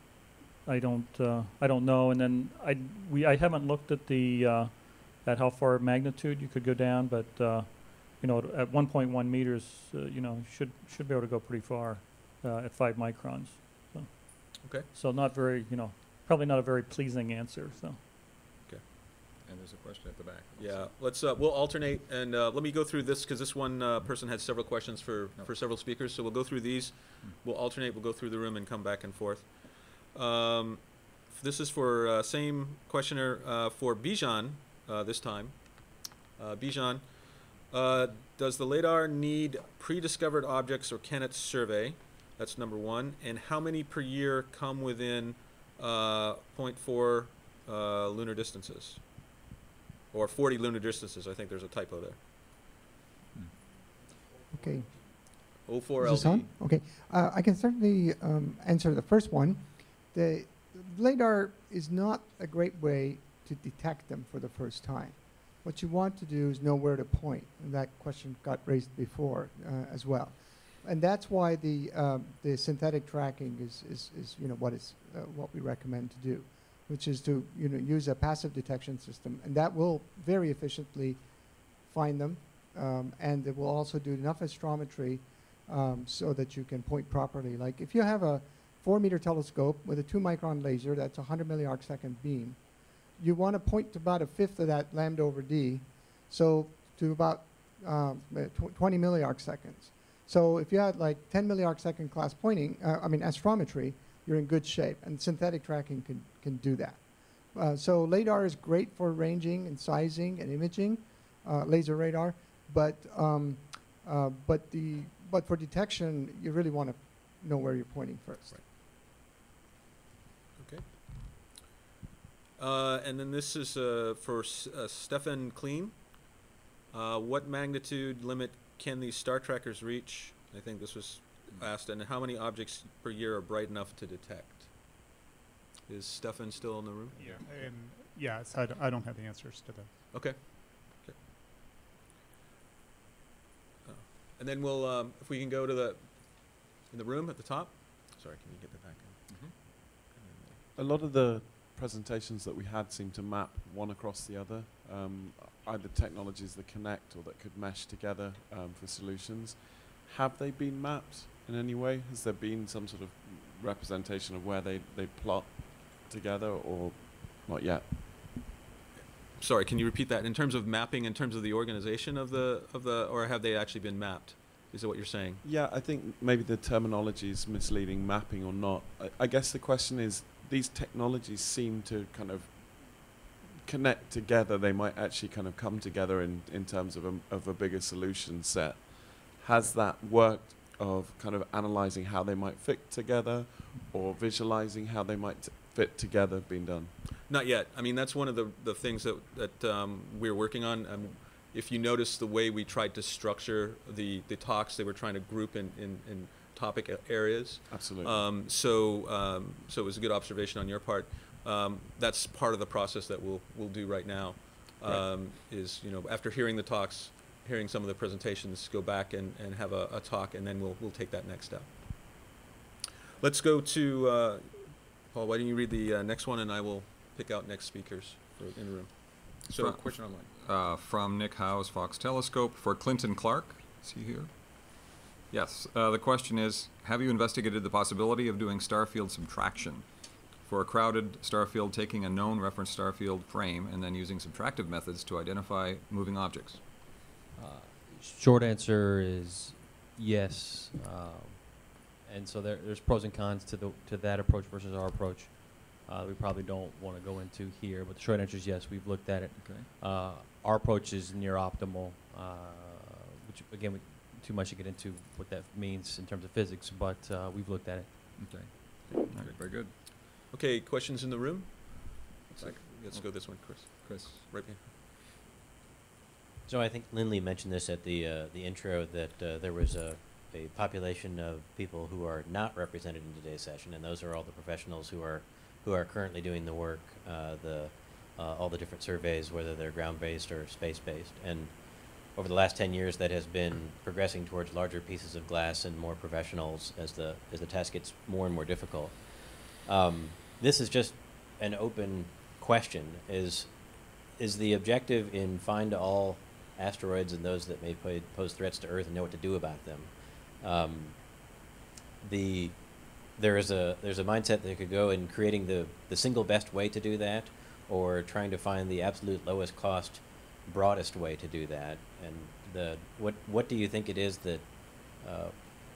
I don't, uh, I don't know. And then I, we, I haven't looked at the, uh, at how far magnitude you could go down, but, uh, you know, at one point one meters, uh, you know, should, should be able to go pretty far, uh, at five microns, so. Okay. So not very, you know, probably not a very pleasing answer, so. And there's a question at the back. Yeah, let's, uh, we'll alternate, and, uh, let me go through this, because this one, uh, person had several questions for, for several speakers, so we'll go through these. Hmm. We'll alternate, we'll go through the room and come back and forth. Um, this is for, uh, same questioner, uh, for Bijan, uh, this time. Uh, Bijan, uh, does the LiDAR need pre-discovered objects or can it survey? That's number one. And how many per year come within, uh, 0.4, uh, lunar distances? Or 40 lunar distances, I think there's a typo there. Okay. 04 Is this LD. on? Okay. Uh, I can certainly um, answer the first one. The LiDAR is not a great way to detect them for the first time. What you want to do is know where to point, and that question got raised before uh, as well. And that's why the um, the synthetic tracking is, is, is you know what is uh, what we recommend to do, which is to you know use a passive detection system, and that will very efficiently find them, um, and it will also do enough astrometry um, so that you can point properly. Like if you have a four meter telescope with a two micron laser, that's a 100 milliarc second beam, you want to point to about a fifth of that lambda over d, so to about um, tw- 20 milliarc seconds. So if you had like 10 milliarc second class pointing, uh, I mean astrometry, you're in good shape, and synthetic tracking can, can do that. Uh, so LiDAR is great for ranging and sizing and imaging, uh, laser radar, but um, uh, but the but for detection, you really want to know where you're pointing first. Okay. Uh, and then this is uh, for uh, Stefan Kleen. What magnitude limit can these star trackers reach? I think this was asked. And how many objects per year are bright enough to detect? Is Stefan still in the room? Yeah, and yes, I, d- I don't have the answers to that. Okay. Okay. Uh, and then we'll, um, if we can go to the, in the room at the top. Sorry, can you get the back? in? A lot of the presentations that we had seem to map one across the other, um, either technologies that connect or that could mesh together um, for solutions. Have they been mapped in any way? Has there been some sort of representation of where they, they plot together or not yet? Sorry, can you repeat that? In terms of mapping, in terms of the organization of the, of the, or have they actually been mapped? Is that what you're saying? Yeah, I think maybe the terminology is misleading, mapping or not. I, I guess the question is these technologies seem to kind of connect together. They might actually kind of come together in, in terms of a, of a bigger solution set. Has that worked of kind of analyzing how they might fit together or visualizing how they might t- fit together being done? Not yet. I mean, that's one of the, the things that, that um, we're working on. Um, if you notice the way we tried to structure the, the talks, they were trying to group in, in, in topic areas. Absolutely. Um, so, um, so it was a good observation on your part. Um, that's part of the process that we'll, we'll do right now. Right. Um, is, you know, after hearing the talks, hearing some of the presentations, go back and, and have a, a talk, and then we'll, we'll take that next step. Let's go to, uh, Paul, why don't you read the uh, next one, and I will pick out next speakers for, in the room. So, Fro- question online. Uh, from Nick Howes Faulkes Telescope for Clinton Clark. Is he here? Yes. Uh, the question is Have you investigated the possibility of doing starfield subtraction? For a crowded starfield, taking a known reference starfield frame and then using subtractive methods to identify moving objects? Short answer is yes. Um, and so there, there's pros and cons to the to that approach versus our approach. Uh, we probably don't want to go into here, but the short answer is yes. We've looked at it. Okay. Uh, our approach is near optimal, uh, which again, we, too much to get into what that means in terms of physics, but uh, we've looked at it. Okay. All right, very good. okay, questions in the room? Back. Let's go this one, Chris. Chris. Right here. So I think Lindley mentioned this at the uh, the intro that uh, there was a, a population of people who are not represented in today's session, and those are all the professionals who are who are currently doing the work, uh, the uh, all the different surveys, whether they're ground based or space based, and over the last 10 years that has been progressing towards larger pieces of glass and more professionals as the as the task gets more and more difficult. Um, this is just an open question: is is the objective in find all asteroids and those that may pose threats to Earth and know what to do about them? Um, the there is a there's a mindset that could go in creating the the single best way to do that, or trying to find the absolute lowest cost broadest way to do that and the what what do you think it is that uh,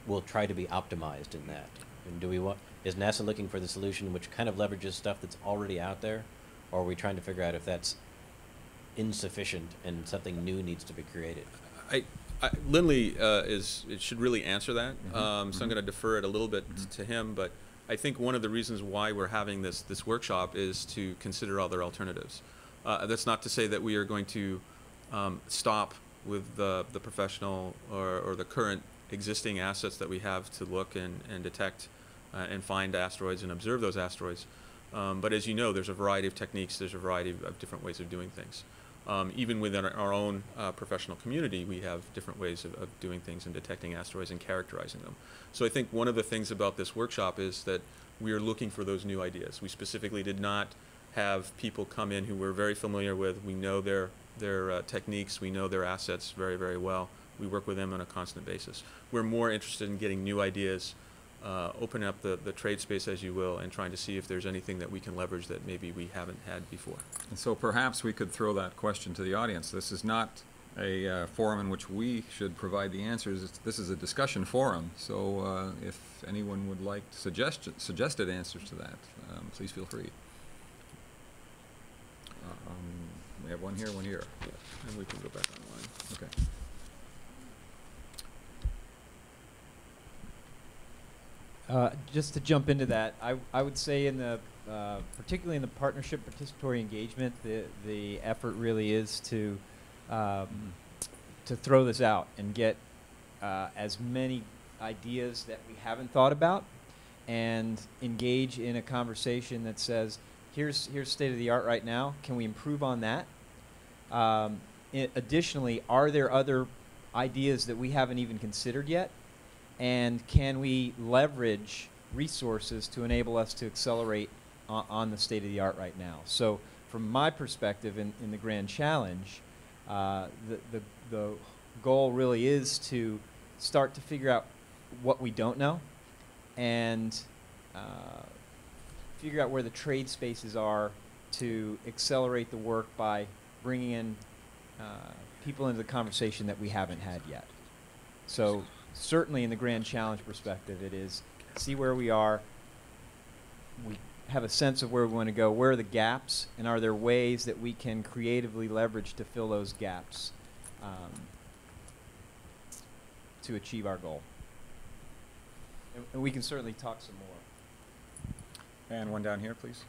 will try to be optimized in that and do we want is NASA looking for the solution which kind of leverages stuff that's already out there or are we trying to figure out if that's insufficient and something new needs to be created I, I, Lindley uh, is it should really answer that. Mhm, Um, so I'm mhm. going to defer it a little bit to him. But I think one of the reasons why we're having this this workshop is to consider other alternatives. Uh, that's not to say that we are going to um, stop with the the professional or, or the current existing assets that we have to look and, and detect uh, and find asteroids and observe those asteroids. Um, but as you know, there's a variety of techniques. There's a variety of, of different ways of doing things. Um, even within our, own uh, professional community, we have different ways of, of doing things and detecting asteroids and characterizing them. So I think one of the things about this workshop is that we are looking for those new ideas. We specifically did not have people come in who we're very familiar with. We know their their uh, techniques. We know their assets very very well. We work with them on a constant basis. We're more interested in getting new ideas, uh, opening up the, the trade space, as you will, and trying to see if there's anything that we can leverage that maybe we haven't had before. And so perhaps we could throw that question to the audience. This is not a uh, forum in which we should provide the answers. It's, this is a discussion forum. So uh, if anyone would like suggest, suggested answers to that, um, please feel free. Um, we have one here, one here. Yeah, and we can go back online. Okay. Uh, just to jump into that, I, I would say in the uh, particularly in the partnership participatory engagement, the the effort really is to um, to throw this out and get uh, as many ideas that we haven't thought about, and engage in a conversation that says, here's here's state of the art right now. Can we improve on that? Um, additionally, are there other ideas that we haven't even considered yet? And can we leverage resources to enable us to accelerate on, on the state of the art right now? So, from my perspective in, in the Grand Challenge, uh, the, the, the goal really is to start to figure out what we don't know and uh, figure out where the trade spaces are to accelerate the work by bringing in uh, people into the conversation that we haven't had yet. So certainly in the grand challenge perspective, it is see where we are. We have a sense of where we want to go. Where are the gaps, and are there ways that we can creatively leverage to fill those gaps um, to achieve our goal? And, and we can certainly talk some more. And one down here, please.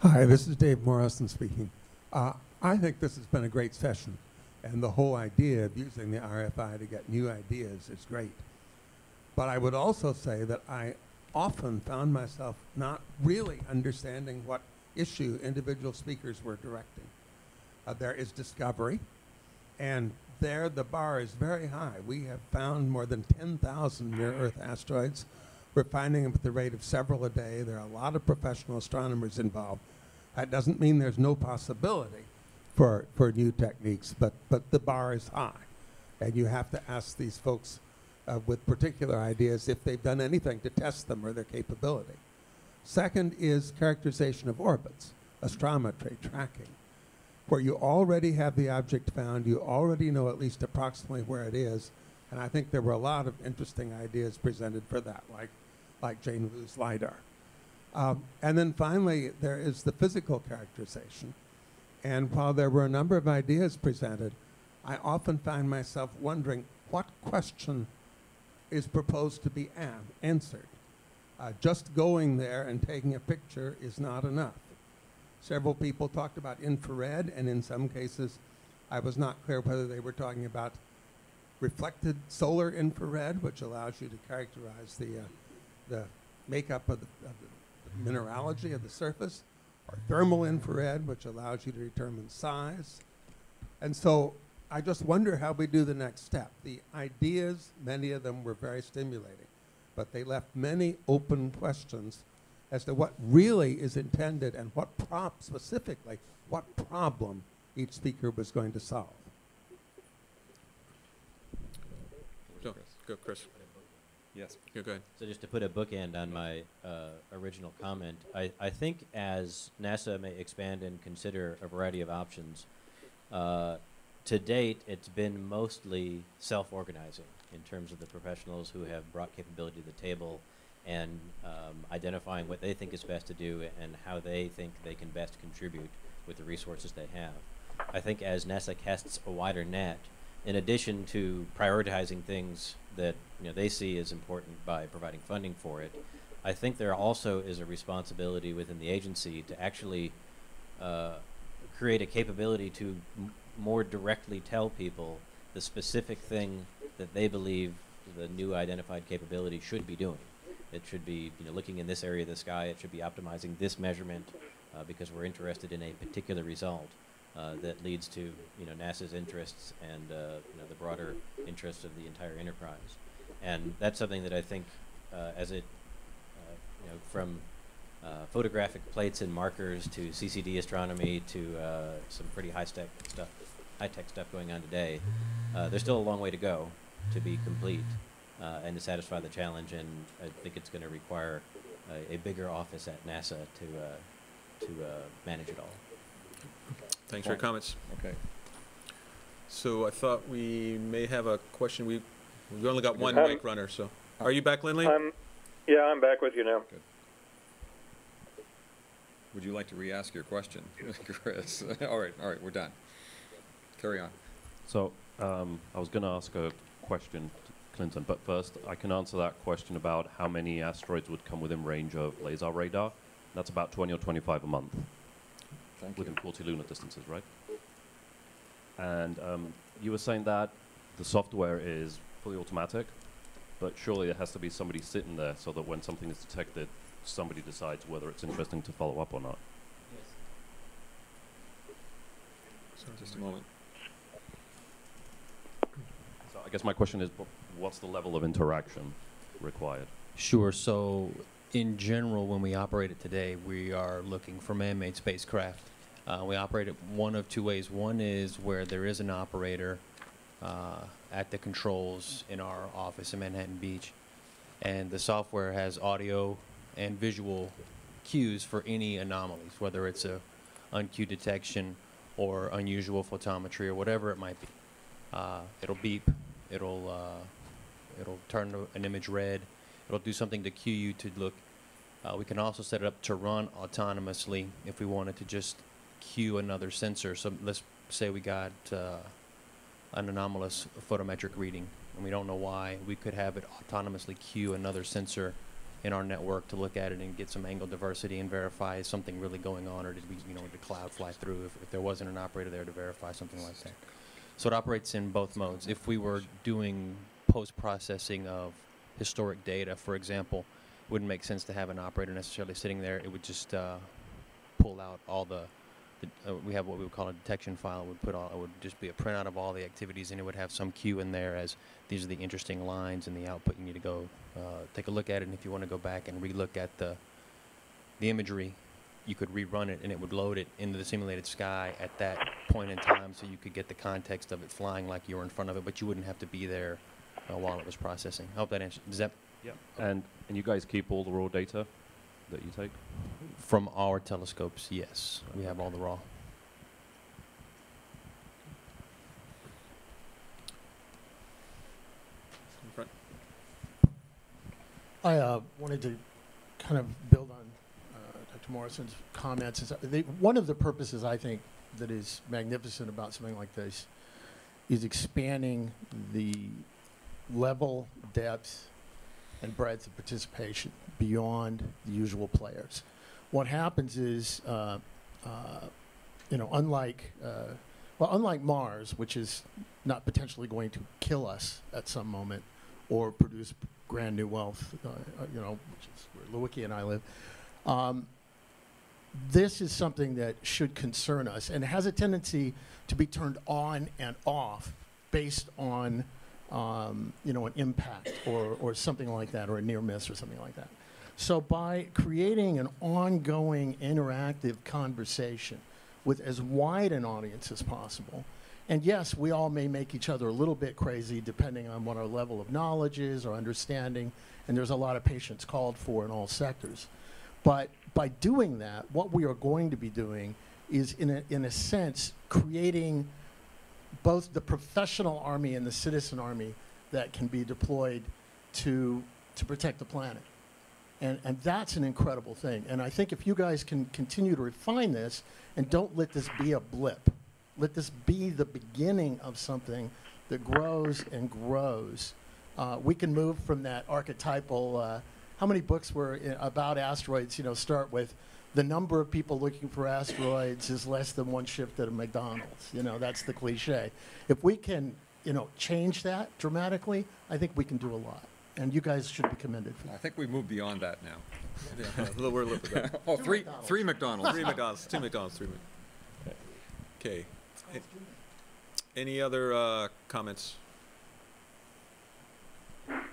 Hi, this is Dave Morrison speaking. Uh, I think this has been a great session, and the whole idea of using the RFI to get new ideas is great. But I would also say that I often found myself not really understanding what issue individual speakers were directing. Uh, there is discovery, and there the bar is very high. We have found more than 10,000 near-Earth asteroids. We're finding them at the rate of several a day. There are a lot of professional astronomers involved. That doesn't mean there's no possibility for, for new techniques, but, but the bar is high. And you have to ask these folks uh, with particular ideas if they've done anything to test them or their capability. Second is characterization of orbits, astrometry, tracking, where you already have the object found, you already know at least approximately where it is, and I think there were a lot of interesting ideas presented for that, like, like Jane Wu's LIDAR. Um, and then finally, there is the physical characterization. And while there were a number of ideas presented, I often find myself wondering what question is proposed to be an- answered. Uh, just going there and taking a picture is not enough. Several people talked about infrared, and in some cases, I was not clear whether they were talking about reflected solar infrared, which allows you to characterize the, uh, the makeup of the, of the mineralogy of the surface, or thermal infrared, which allows you to determine size. And so I just wonder how we do the next step. The ideas, many of them were very stimulating, but they left many open questions as to what really is intended and what prop specifically, what problem each speaker was going to solve. Go, go, Chris. Yes. Go, go ahead. So just to put a bookend on my uh, original comment, I, I think as NASA may expand and consider a variety of options, uh, to date it's been mostly self-organizing in terms of the professionals who have brought capability to the table and um, identifying what they think is best to do and how they think they can best contribute with the resources they have. I think as NASA casts a wider net, in addition to prioritizing things that you know they see as important by providing funding for it, I think there also is a responsibility within the agency to actually uh, create a capability to more directly tell people the specific thing that they believe the new identified capability should be doing. It should be you know looking in this area of the sky. It should be optimizing this measurement uh, because we're interested in a particular result. Uh, that leads to you know NASA's interests and uh, you know the broader interests of the entire enterprise, and that's something that I think uh, as it uh, you know from uh, photographic plates and markers to CCD astronomy to uh, some pretty high tech stuff, high tech stuff going on today. there's still a long way to go to be complete and to satisfy the challenge, and I think it's going to require a bigger office at NASA to to manage it all. Thanks for your comments. Okay. So I thought we may have a question. We we only got one Um, mic runner, so are you back, Lindley? I'm, yeah, I'm back with you now. Good. Would you like to re-ask your question, Chris? all right, all right, we're done. Carry on. So um, I was going to ask a question to Clinton, but first I can answer that question about how many asteroids would come within range of laser radar. That's about 20 or 25 a month. Thank within 40 lunar distances, right? And um, you were saying that the software is fully automatic, but surely there has to be somebody sitting there so that when something is detected, somebody decides whether it's interesting to follow up or not. So just a moment. So I guess my question is, what's the level of interaction required? Sure. So, in general, when we operate it today, we are looking for man-made spacecraft. Uh, we operate it one of two ways. One is where there is an operator uh, at the controls in our office in Manhattan Beach, and the software has audio and visual cues for any anomalies, whether it's a uncued detection or unusual photometry or whatever it might be. Uh, it'll beep. It'll uh, it'll turn an image red. It'll do something to cue you to look. Uh, we can also set it up to run autonomously if we wanted to just cue another sensor. So let's say we got uh, an anomalous photometric reading and we don't know why. We could have it autonomously cue another sensor in our network to look at it and get some angle diversity and verify is something really going on or did we, you know, did cloud fly through if, if there wasn't an operator there to verify something like that. So it operates in both modes. If we were doing post-processing of historic data, for example, wouldn't make sense to have an operator necessarily sitting there. It would just uh, pull out all the, the uh, we have what we would call a detection file. It would put all, it would just be a printout of all the activities, and it would have some cue in there as these are the interesting lines and the output. You need to go uh, take a look at it, and if you want to go back and relook at the the imagery, you could rerun it, and it would load it into the simulated sky at that point in time, so you could get the context of it flying like you were in front of it, but you wouldn't have to be there uh, while it was processing. I hope that answers. Does that? Yeah. And and you guys keep all the raw data that you take? From our telescopes, yes, we have all the raw. I uh, wanted to kind of build on uh, Dr. Morrison's comments. Is the, one of the purposes I think that is magnificent about something like this is expanding the level, depth, and breadth of participation beyond the usual players. What happens is, uh, uh, you know, unlike uh, well, unlike Mars, which is not potentially going to kill us at some moment or produce grand new wealth, uh, uh, you know, which is where Lewicki and I live. Um, this is something that should concern us and has a tendency to be turned on and off based on um, you know an impact or, or something like that or a near miss or something like that. So by creating an ongoing interactive conversation with as wide an audience as possible and yes we all may make each other a little bit crazy depending on what our level of knowledge is or understanding and there's a lot of patience called for in all sectors. But by doing that, what we are going to be doing is, in a, in a sense, creating both the professional army and the citizen army that can be deployed to, to protect the planet. And, and that's an incredible thing. And I think if you guys can continue to refine this and don't let this be a blip, let this be the beginning of something that grows and grows, uh, we can move from that archetypal. Uh, how many books were about asteroids? You know, start with the number of people looking for asteroids is less than one shift at a McDonald's. You know, that's the cliche. If we can, you know, change that dramatically, I think we can do a lot. And you guys should be commended for that. I think we've moved beyond that now. Yeah, a little, we're a little bit. oh, three, three McDonald's. Three McDonald's, two McDonald's, three. Mc- Okay. Any other uh, comments?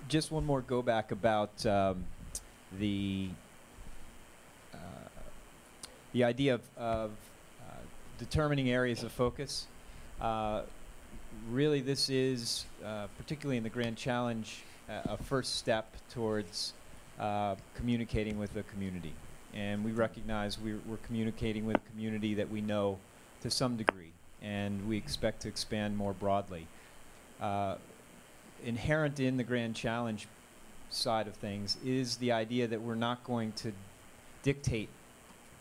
Just one more go back about um, the the idea of, of uh, determining areas of focus. Uh, really, this is uh, particularly in the Grand Challenge a a first step towards uh, communicating with the community, and we recognize we're, we're communicating with a community that we know to some degree, and we expect to expand more broadly. Uh, inherent in the grand challenge side of things is the idea that we're not going to dictate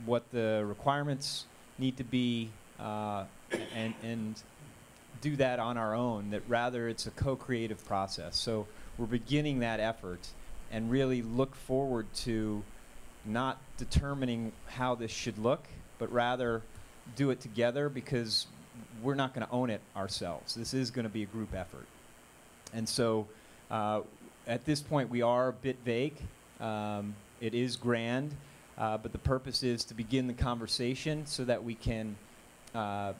what the requirements need to be uh, and, and do that on our own, that rather it's a co-creative process. So we're beginning that effort and really look forward to not determining how this should look, but rather do it together because we're not going to own it ourselves. This is going to be a group effort. And so uh, at this point, we are a bit vague. Um, it is grand, uh, but the purpose is to begin the conversation so that we can uh,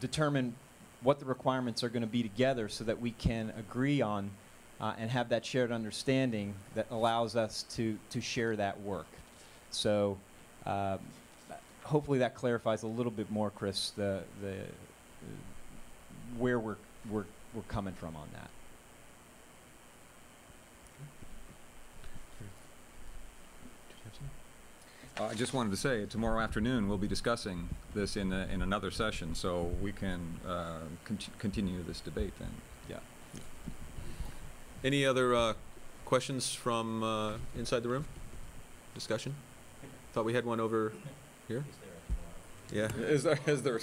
determine what the requirements are going to be together so that we can agree on uh, and have that shared understanding that allows us to, to share that work. So um, hopefully that clarifies a little bit more, Chris, the, the, where we're, we're, we're coming from on that. Uh, I just wanted to say, tomorrow afternoon, we'll be discussing this in, a, in another session, so we can uh, conti- continue this debate then. Yeah. Any other uh, questions from uh, inside the room? Discussion? Thought we had one over here. Yeah. Is there, is there?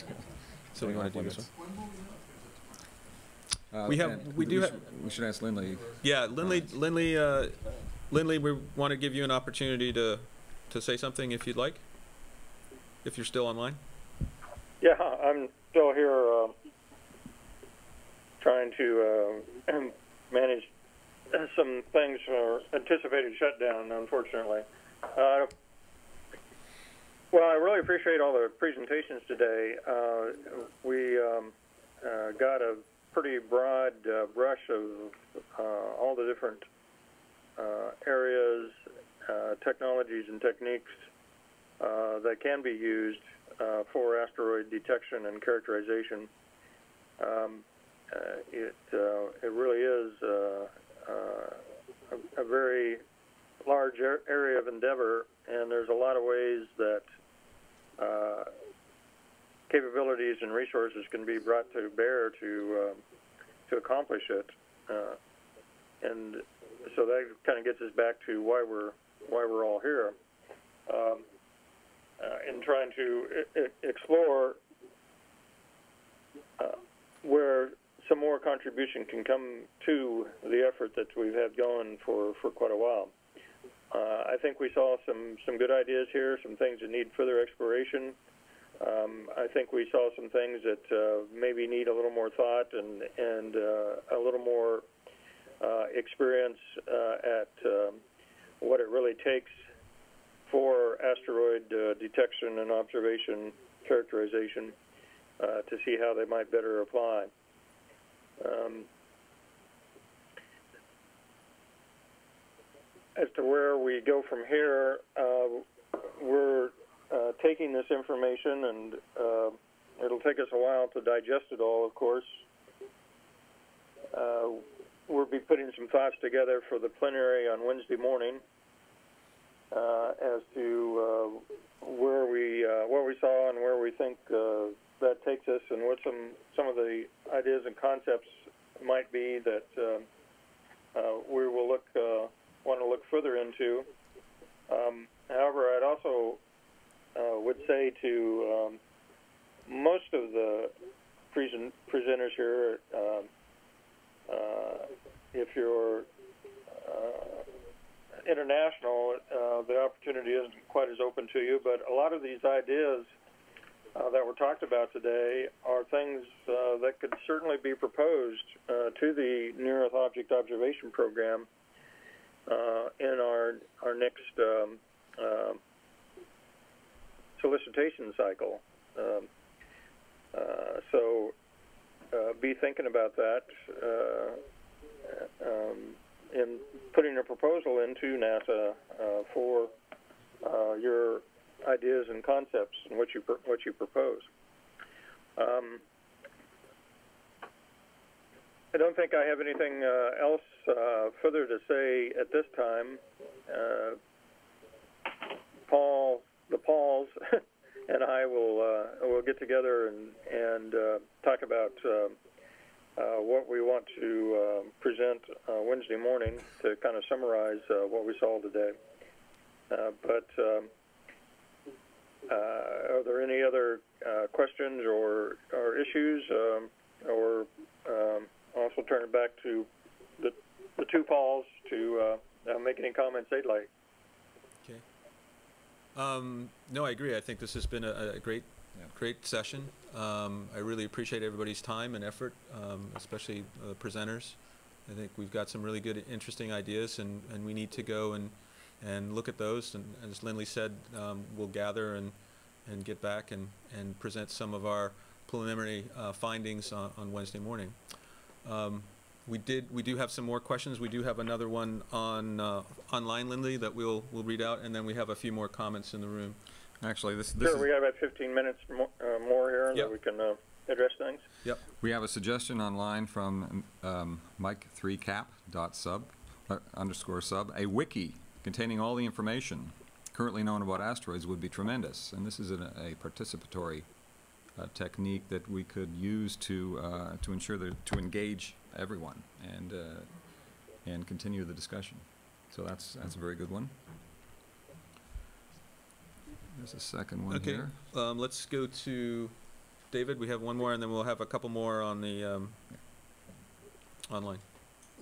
So we want to do this one? Uh, We have- we do sh- have- We should ask Lindley. Yeah, Lindley, Lindley, uh, Lindley, we want to give you an opportunity to, to say something if you'd like, if you're still online. Yeah, I'm still here uh, trying to uh, manage some things for anticipated shutdown, unfortunately. Uh, well, I really appreciate all the presentations today. Uh, we um, uh, got a pretty broad uh, brush of all the different areas, uh, technologies, and techniques uh, that can be used uh, for asteroid detection and characterization. Um, uh, it uh, it really is uh, a, a very large ar- area of endeavor, and there's a lot of ways that capabilities and resources can be brought to bear to to accomplish it. And so that kind of gets us back to why we're why we're all here um, uh, in trying to explore uh, where some more contribution can come to the effort that we've had going for, for quite a while. Uh, I think we saw some, some good ideas here, some things that need further exploration. Um, I think we saw some things that uh, maybe need a little more thought and, and uh, a little more uh, experience uh, at um, what it really takes for asteroid uh, detection and observation characterization uh, to see how they might better apply. Um, as to where we go from here, uh, we're uh, taking this information, and uh, it'll take us a while to digest it all, of course. We'll be putting some thoughts together for the plenary on Wednesday morning uh, as to uh, where we uh, what we saw and where we think uh, that takes us, and what some some of the ideas and concepts might be that uh, uh, we will look want to look further into. Um, however, I'd also would say to um, most of the present, presenters here, um, uh, if you're uh, international, uh, the opportunity isn't quite as open to you. But a lot of these ideas uh, that were talked about today are things uh, that could certainly be proposed uh, to the Near Earth Object Observation Program uh, in our our next um, uh, solicitation cycle. Um, uh, so uh, be thinking about that uh, um, in putting a proposal into NASA uh, for uh, your ideas and concepts and what you pr- what you propose. Um, I don't think I have anything uh, else uh, further to say at this time. Paul, the Pauls, and I will will get together and and about uh, uh, what we want to uh, present uh, Wednesday morning to kind of summarize uh, what we saw today. But um, are there any other questions or or issues, um, or um, also turn it back to the the two Pauls to make any comments they'd like. Okay. Um, no, I agree. I think this has been a, a great, great session. Um, I really appreciate everybody's time and effort, um, especially uh, presenters. I think we've got some really good, interesting ideas, and, and we need to go and, and look at those. And as Lindley said, um, we'll gather and, and get back and, and present some of our preliminary uh, findings on, on Wednesday morning. Um, we did. We do have some more questions. We do have another one on uh, online, Lindley, that we'll we'll read out, and then we have a few more comments in the room. Actually, this this Sure, is, we have about 15 minutes more, uh, more here Yep. that we can uh, address things. Yep. we have a suggestion online from um, Mike3cap.sub uh, underscore sub. A wiki containing all the information currently known about asteroids would be tremendous, and this is an, a participatory uh, technique that we could use to uh, to ensure that to engage everyone and uh, and continue the discussion. So that's that's a very good one. There's a second one okay. here. Um, let's go to David. We have one more, and then we'll have a couple more on the um, online.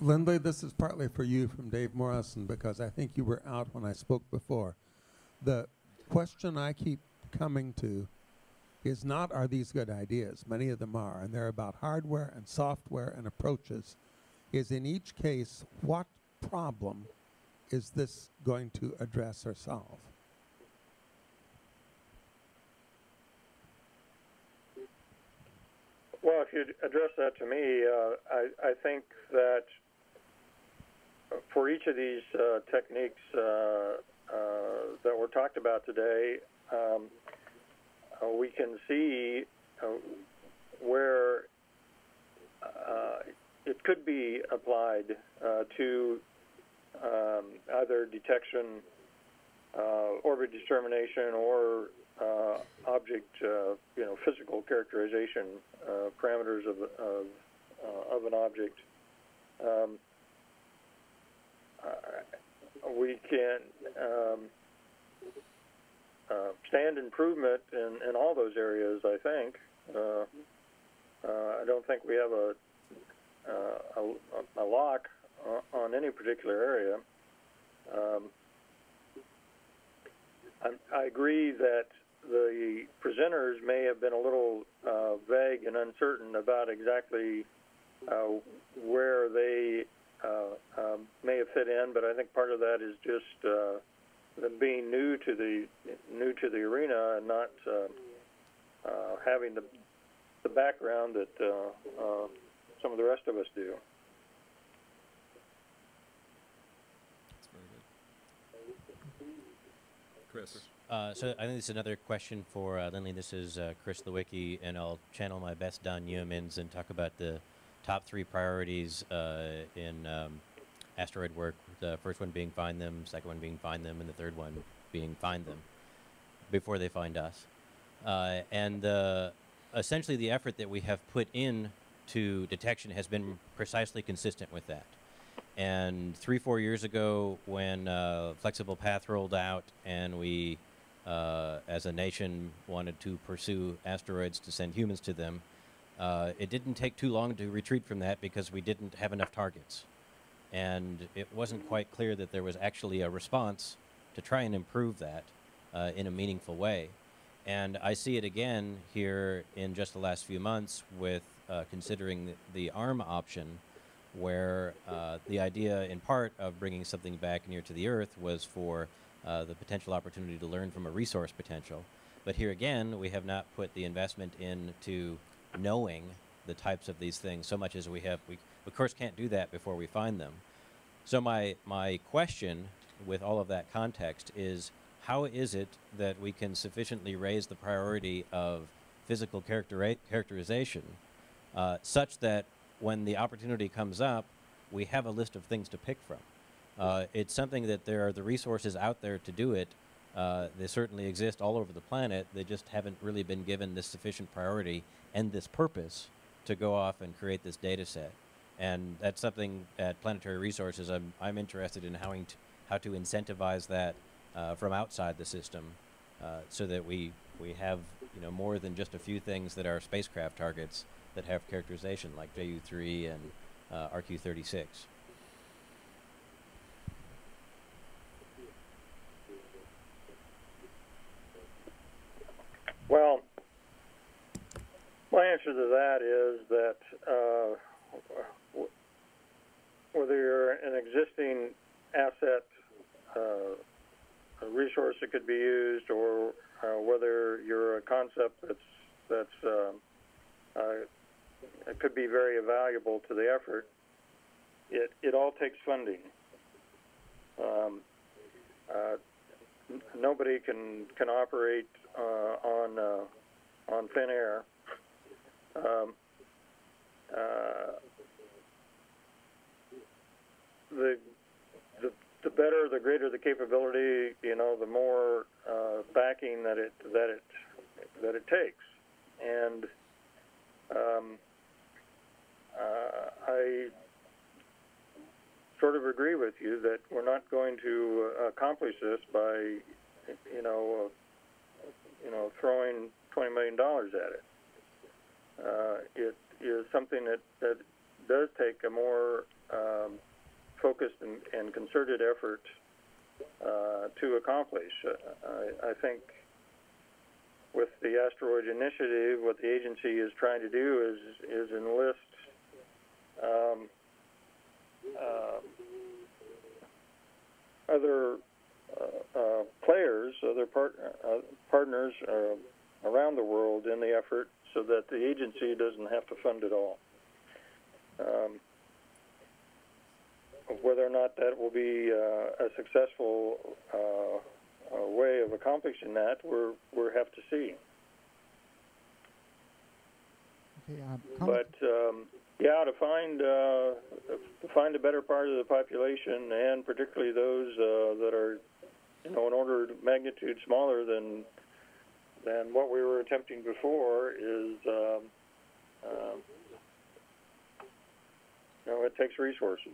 Lindley, this is partly for you from Dave Morrison because I think you were out when I spoke before. The question I keep coming to is not are these good ideas? Many of them are, and they're about hardware and software and approaches. Is in each case, what problem is this going to address or solve? Well, if you'd address that to me, uh, I, I think that for each of these uh, techniques uh, uh, that were talked about today, um, uh, we can see uh, where it could be applied to um, either detection, orbit determination, or uh, object, uh, you know, physical characterization uh, parameters of of, uh, of an object. Um, we can um, uh, stand improvement in, in all those areas. I think. Uh, I don't think we have a a, a lock on, on any particular area. Um, I, I agree that the presenters may have been a little uh, vague and uncertain about exactly uh, where they uh, um, may have fit in, but I think part of that is just uh, them being new to the new to the arena and not uh, uh, having the the background that uh, uh, some of the rest of us do. Chris. Uh, so I think this is another question for uh, Lindley. This is uh, Chris Lewicki, and I'll channel my best Don Yeomans and talk about the top three priorities uh, in um, asteroid work. The first one being find them, second one being find them, and the third one being find them before they find us. Uh, and uh, essentially, the effort that we have put in to detection has been precisely consistent with that. And three, four years ago, when Flexible Path rolled out and we, uh, as a nation, wanted to pursue asteroids to send humans to them, uh, it didn't take too long to retreat from that because we didn't have enough targets. And it wasn't quite clear that there was actually a response to try and improve that uh, in a meaningful way. And I see it again here in just the last few months with uh, considering the, the ARM option where uh, the idea, in part, of bringing something back near to the Earth was for uh, the potential opportunity to learn from a resource potential. But here again, we have not put the investment into knowing the types of these things so much as we have. We, of course, can't do that before we find them. So my my question, with all of that context, is how is it that we can sufficiently raise the priority of physical characteri- characterization uh, such that when the opportunity comes up, we have a list of things to pick from. Uh, it's something that there are the resources out there to do it. Uh, they certainly exist all over the planet. They just haven't really been given this sufficient priority and this purpose to go off and create this data set. And that's something at Planetary Resources I'm, I'm interested in how, to, how to incentivize that uh, from outside the system uh, so that we, we have you know, more than just a few things that are spacecraft targets that have characterization, like JU3 and uh, RQ36. Well, my answer to that is that uh, whether you're an existing asset, uh, a resource that could be used, or uh, whether you're a concept that's that's uh, uh, it could be very valuable to the effort. It it all takes funding. Um, uh, nobody can can operate uh, on on thin air. Um, uh, the the the better, the greater the capability, you know, the more uh, backing that it that it that it takes, and um, uh, I sort of agree with you that we're not going to uh, accomplish this by, you know, uh, you know, throwing twenty million dollars at it. Uh, it is something that, that does take a more um, focused and, and, concerted effort uh, to accomplish. Uh, I, I think with the asteroid initiative, what the agency is trying to do is is enlist um, uh, other uh, uh, players, other part, partners around the world in the effort, so that the agency doesn't have to fund it all. Um, whether or not that will be uh, a successful way of accomplishing that, we're we have to see. Okay, but um, yeah, to find uh, to find a better part of the population, and particularly those uh, that are, you know, an order of magnitude smaller than than what we were attempting before, is, um, um, you know, it takes resources.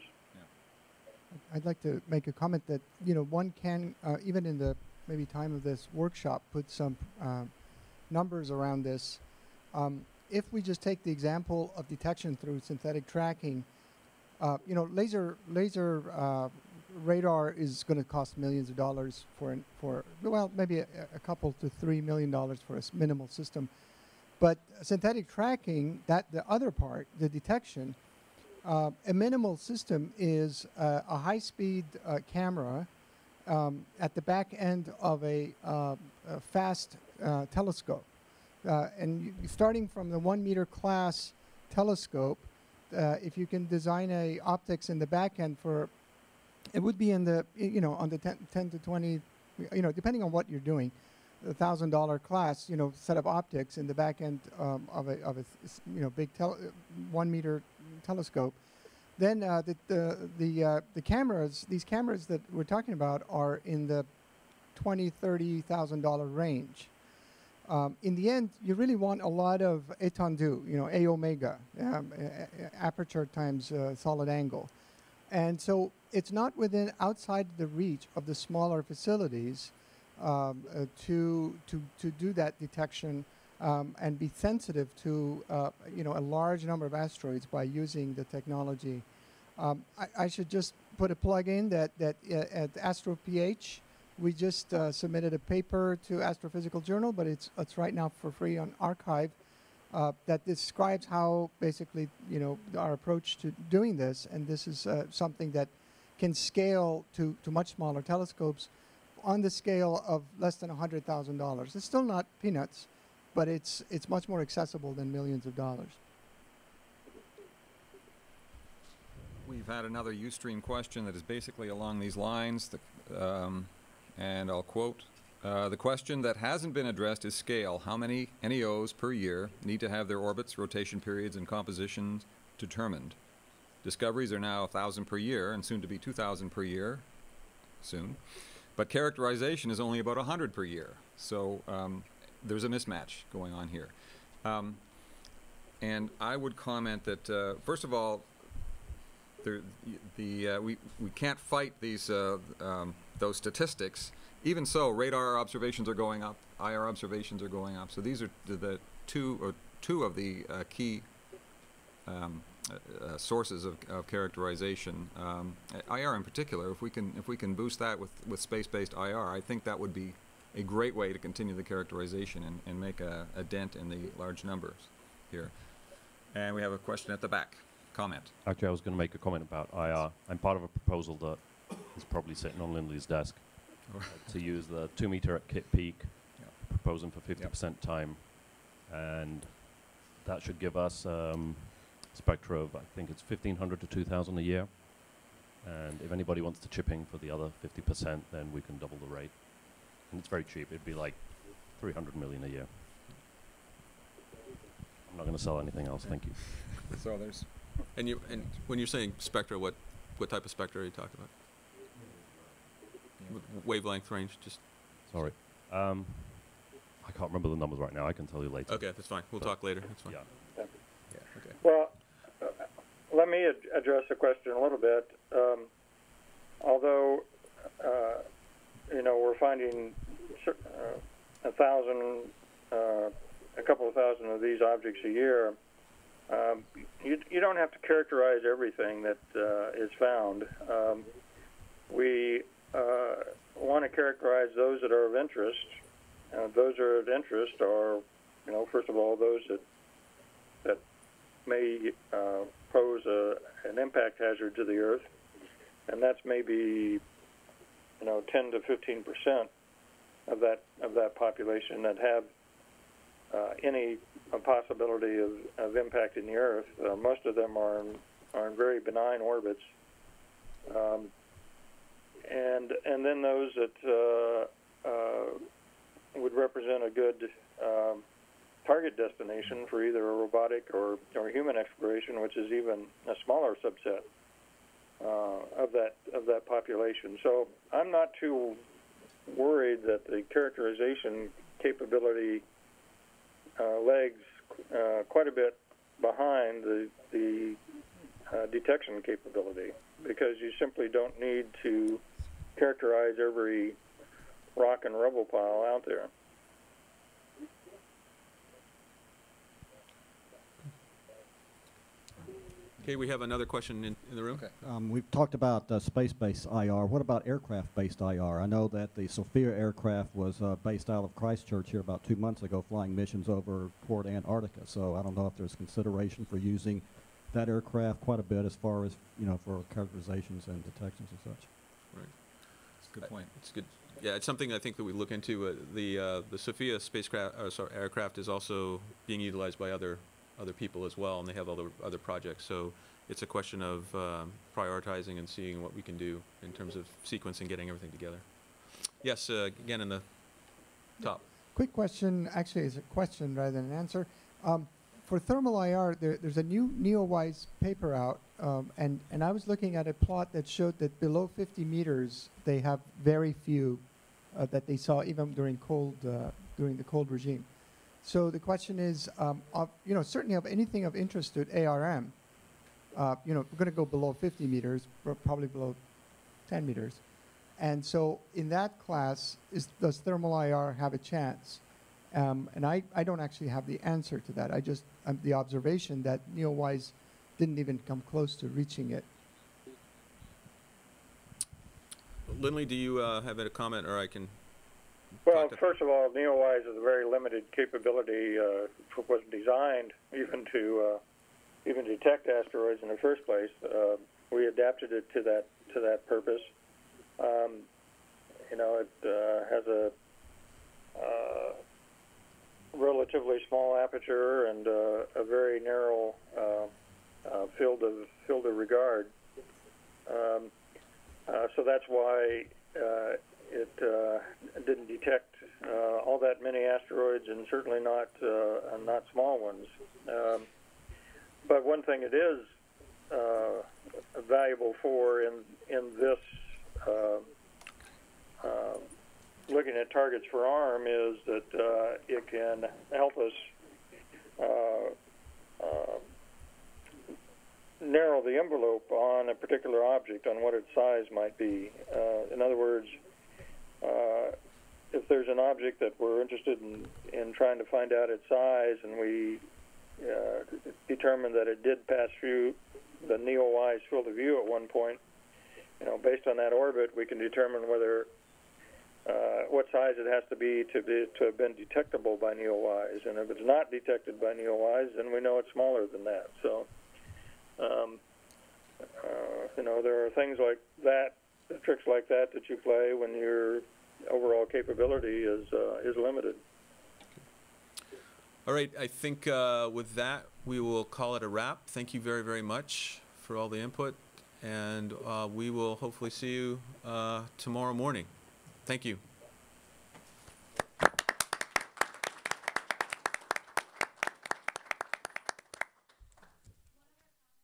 I'd like to make a comment that you know one can uh, even in the maybe time of this workshop put some uh, numbers around this. Um, if we just take the example of detection through synthetic tracking, uh, you know, laser laser uh, radar is going to cost millions of dollars for an, for well maybe a, a couple to three million dollars for a minimal system, but synthetic tracking that the other part the detection, uh, a minimal system is uh, a high speed uh, camera um, at the back end of a, uh, a fast uh, telescope. Uh, and starting from the one meter class telescope, if you can design a optics in the back end for, it would be in the, you know, on the 10, 10 to 20, you know, depending on what you're doing, a thousand dollar class, you know, set of optics in the back end um, of a, of a, you know, big tel- one meter telescope. Then uh, the the the, uh, the cameras, these cameras that we're talking about, are in the twenty, thirty thousand dollar range. Um, in the end, you really want a lot of étendue, you know, A omega, um, aperture times uh, solid angle, and so it's not within outside the reach of the smaller facilities um, uh, to to to do that detection um, and be sensitive to uh, you know a large number of asteroids by using the technology. Um, I, I should just put a plug in that that uh, at AstroPH we just uh, submitted a paper to Astrophysical Journal, but it's it's right now for free on arXiv. Uh, that describes how basically you know our approach to doing this, and this is uh, something that can scale to, to much smaller telescopes on the scale of less than $100,000. It's still not peanuts, but it's, it's much more accessible than millions of dollars. We've had another Ustream question that is basically along these lines, the, um, and I'll quote, uh, "The question that hasn't been addressed is scale. How many NEOs per year need to have their orbits, rotation periods, and compositions determined? Discoveries are now 1,000 per year and soon to be 2,000 per year, soon, but characterization is only about 100 per year. So um, there's a mismatch going on here. Um, and I would comment that, uh, first of all, the, the uh, we, we can't fight these uh, um, those statistics. Even so, radar observations are going up, IR observations are going up. So these are the, two or two of the uh, key um, uh, uh, sources of, of characterization. Um, IR in particular, if we can if we can boost that with, with space-based IR, I think that would be a great way to continue the characterization and, and make a, a dent in the large numbers here. And we have a question at the back. Comment. Actually, I was going to make a comment about IR. I'm part of a proposal that is probably sitting on Lindley's desk to use the two meter at Kitt Peak, proposing for 50% time, and that should give us um, spectra of I think it's 1500 to 2000 a year. And if anybody wants to chip in for the other 50%, then we can double the rate. And it's very cheap. It'd be like 300 million a year. I'm not going to sell anything else. Thank you. So there's And you and when you're saying spectra, what what type of spectra are you talking about? W- Wavelength range, just Sorry. Um, I can't remember the numbers right now. I can tell you later. okay. That's fine. We'll But- talk later. That's fine. Yeah. Yeah. Okay. Well, uh, let me ad- address the question a little bit. Um, although, uh, you know, we're finding uh, a thousand, uh, a couple of thousand of these objects a year. Um, you, you don't have to characterize everything that uh, is found. Um, we want to characterize those that are of interest. Uh, those that are of interest are, you know, first of all, those that that may uh, pose a, an impact hazard to the Earth, and that's maybe, you know, 10 to 15 percent of that of that population that have uh, any uh, possibility of, of impacting the Earth. Uh, most of them are in, are in very benign orbits, um, and and then those that uh, uh, would represent a good um, target destination for either a robotic or, or human exploration, which is even a smaller subset uh, of that of that population. So I'm not too worried that the characterization capability uh, lags uh, quite a bit behind the the uh, detection capability because you simply don't need to characterize every rock and rubble pile out there. Okay, we have another question in, in the room. Um, we've talked about uh, space-based IR. What about aircraft-based IR? I know that the SOFIA aircraft was uh, based out of Christchurch here about two months ago, flying missions over toward Antarctica. So I don't know if there's consideration for using that aircraft quite a bit as far as you know for characterizations and detections and such. Right. A good point. It's good. Yeah, it's something I think that we look into. Uh, the uh, the SOFIA spacecraft, uh, sorry, aircraft is also being utilized by other other people as well, and they have other other projects. So it's a question of um, prioritizing and seeing what we can do in terms of sequencing, getting everything together. Yes, uh, again in the top. Quick question, actually, is a question rather than an answer. Um, for thermal IR, there, there's a new NeoWise paper out, um, and, and I was looking at a plot that showed that below 50 meters, they have very few uh, that they saw even during cold, uh, during the cold regime. So the question is, um, of, you know, certainly of anything of interest to ARM, uh, you know, we're going to go below 50 meters, probably below 10 meters. And so in that class, is, does thermal IR have a chance? Um, and I, I don't actually have the answer to that. I just, um, the observation that NeoWise didn't even come close to reaching it. Lindley, do you uh, have a comment, or I can? Well, first of all, NeoWise is a very limited capability. Uh, for, was designed even to uh, even detect asteroids in the first place. Uh, we adapted it to that to that purpose. Um, you know, it uh, has a uh, relatively small aperture and uh, a very narrow uh, uh, field of field of regard. Um, uh, so that's why it didn't detect all that many asteroids, and certainly not not small ones. Um, but one thing it is uh, valuable for in in this uh, uh, looking at targets for ARM is that uh, it can help us uh, uh, narrow the envelope on a particular object, on what its size might be. Uh, in other words, uh, if there's an object that we're interested in, in trying to find out its size, and we uh, determine that it did pass through the NEOWISE field of view at one point, you know, based on that orbit, we can determine whether uh, what size it has to be to be to have been detectable by NEOWISE. And if it's not detected by NEOWISE, then we know it's smaller than that. So, um, uh, you know, there are things like that, tricks like that that you play when your overall capability is uh, is limited. All right, I think uh, with that, we will call it a wrap. Thank you very, very much for all the input, and uh, we will hopefully see you uh, tomorrow morning. Thank you.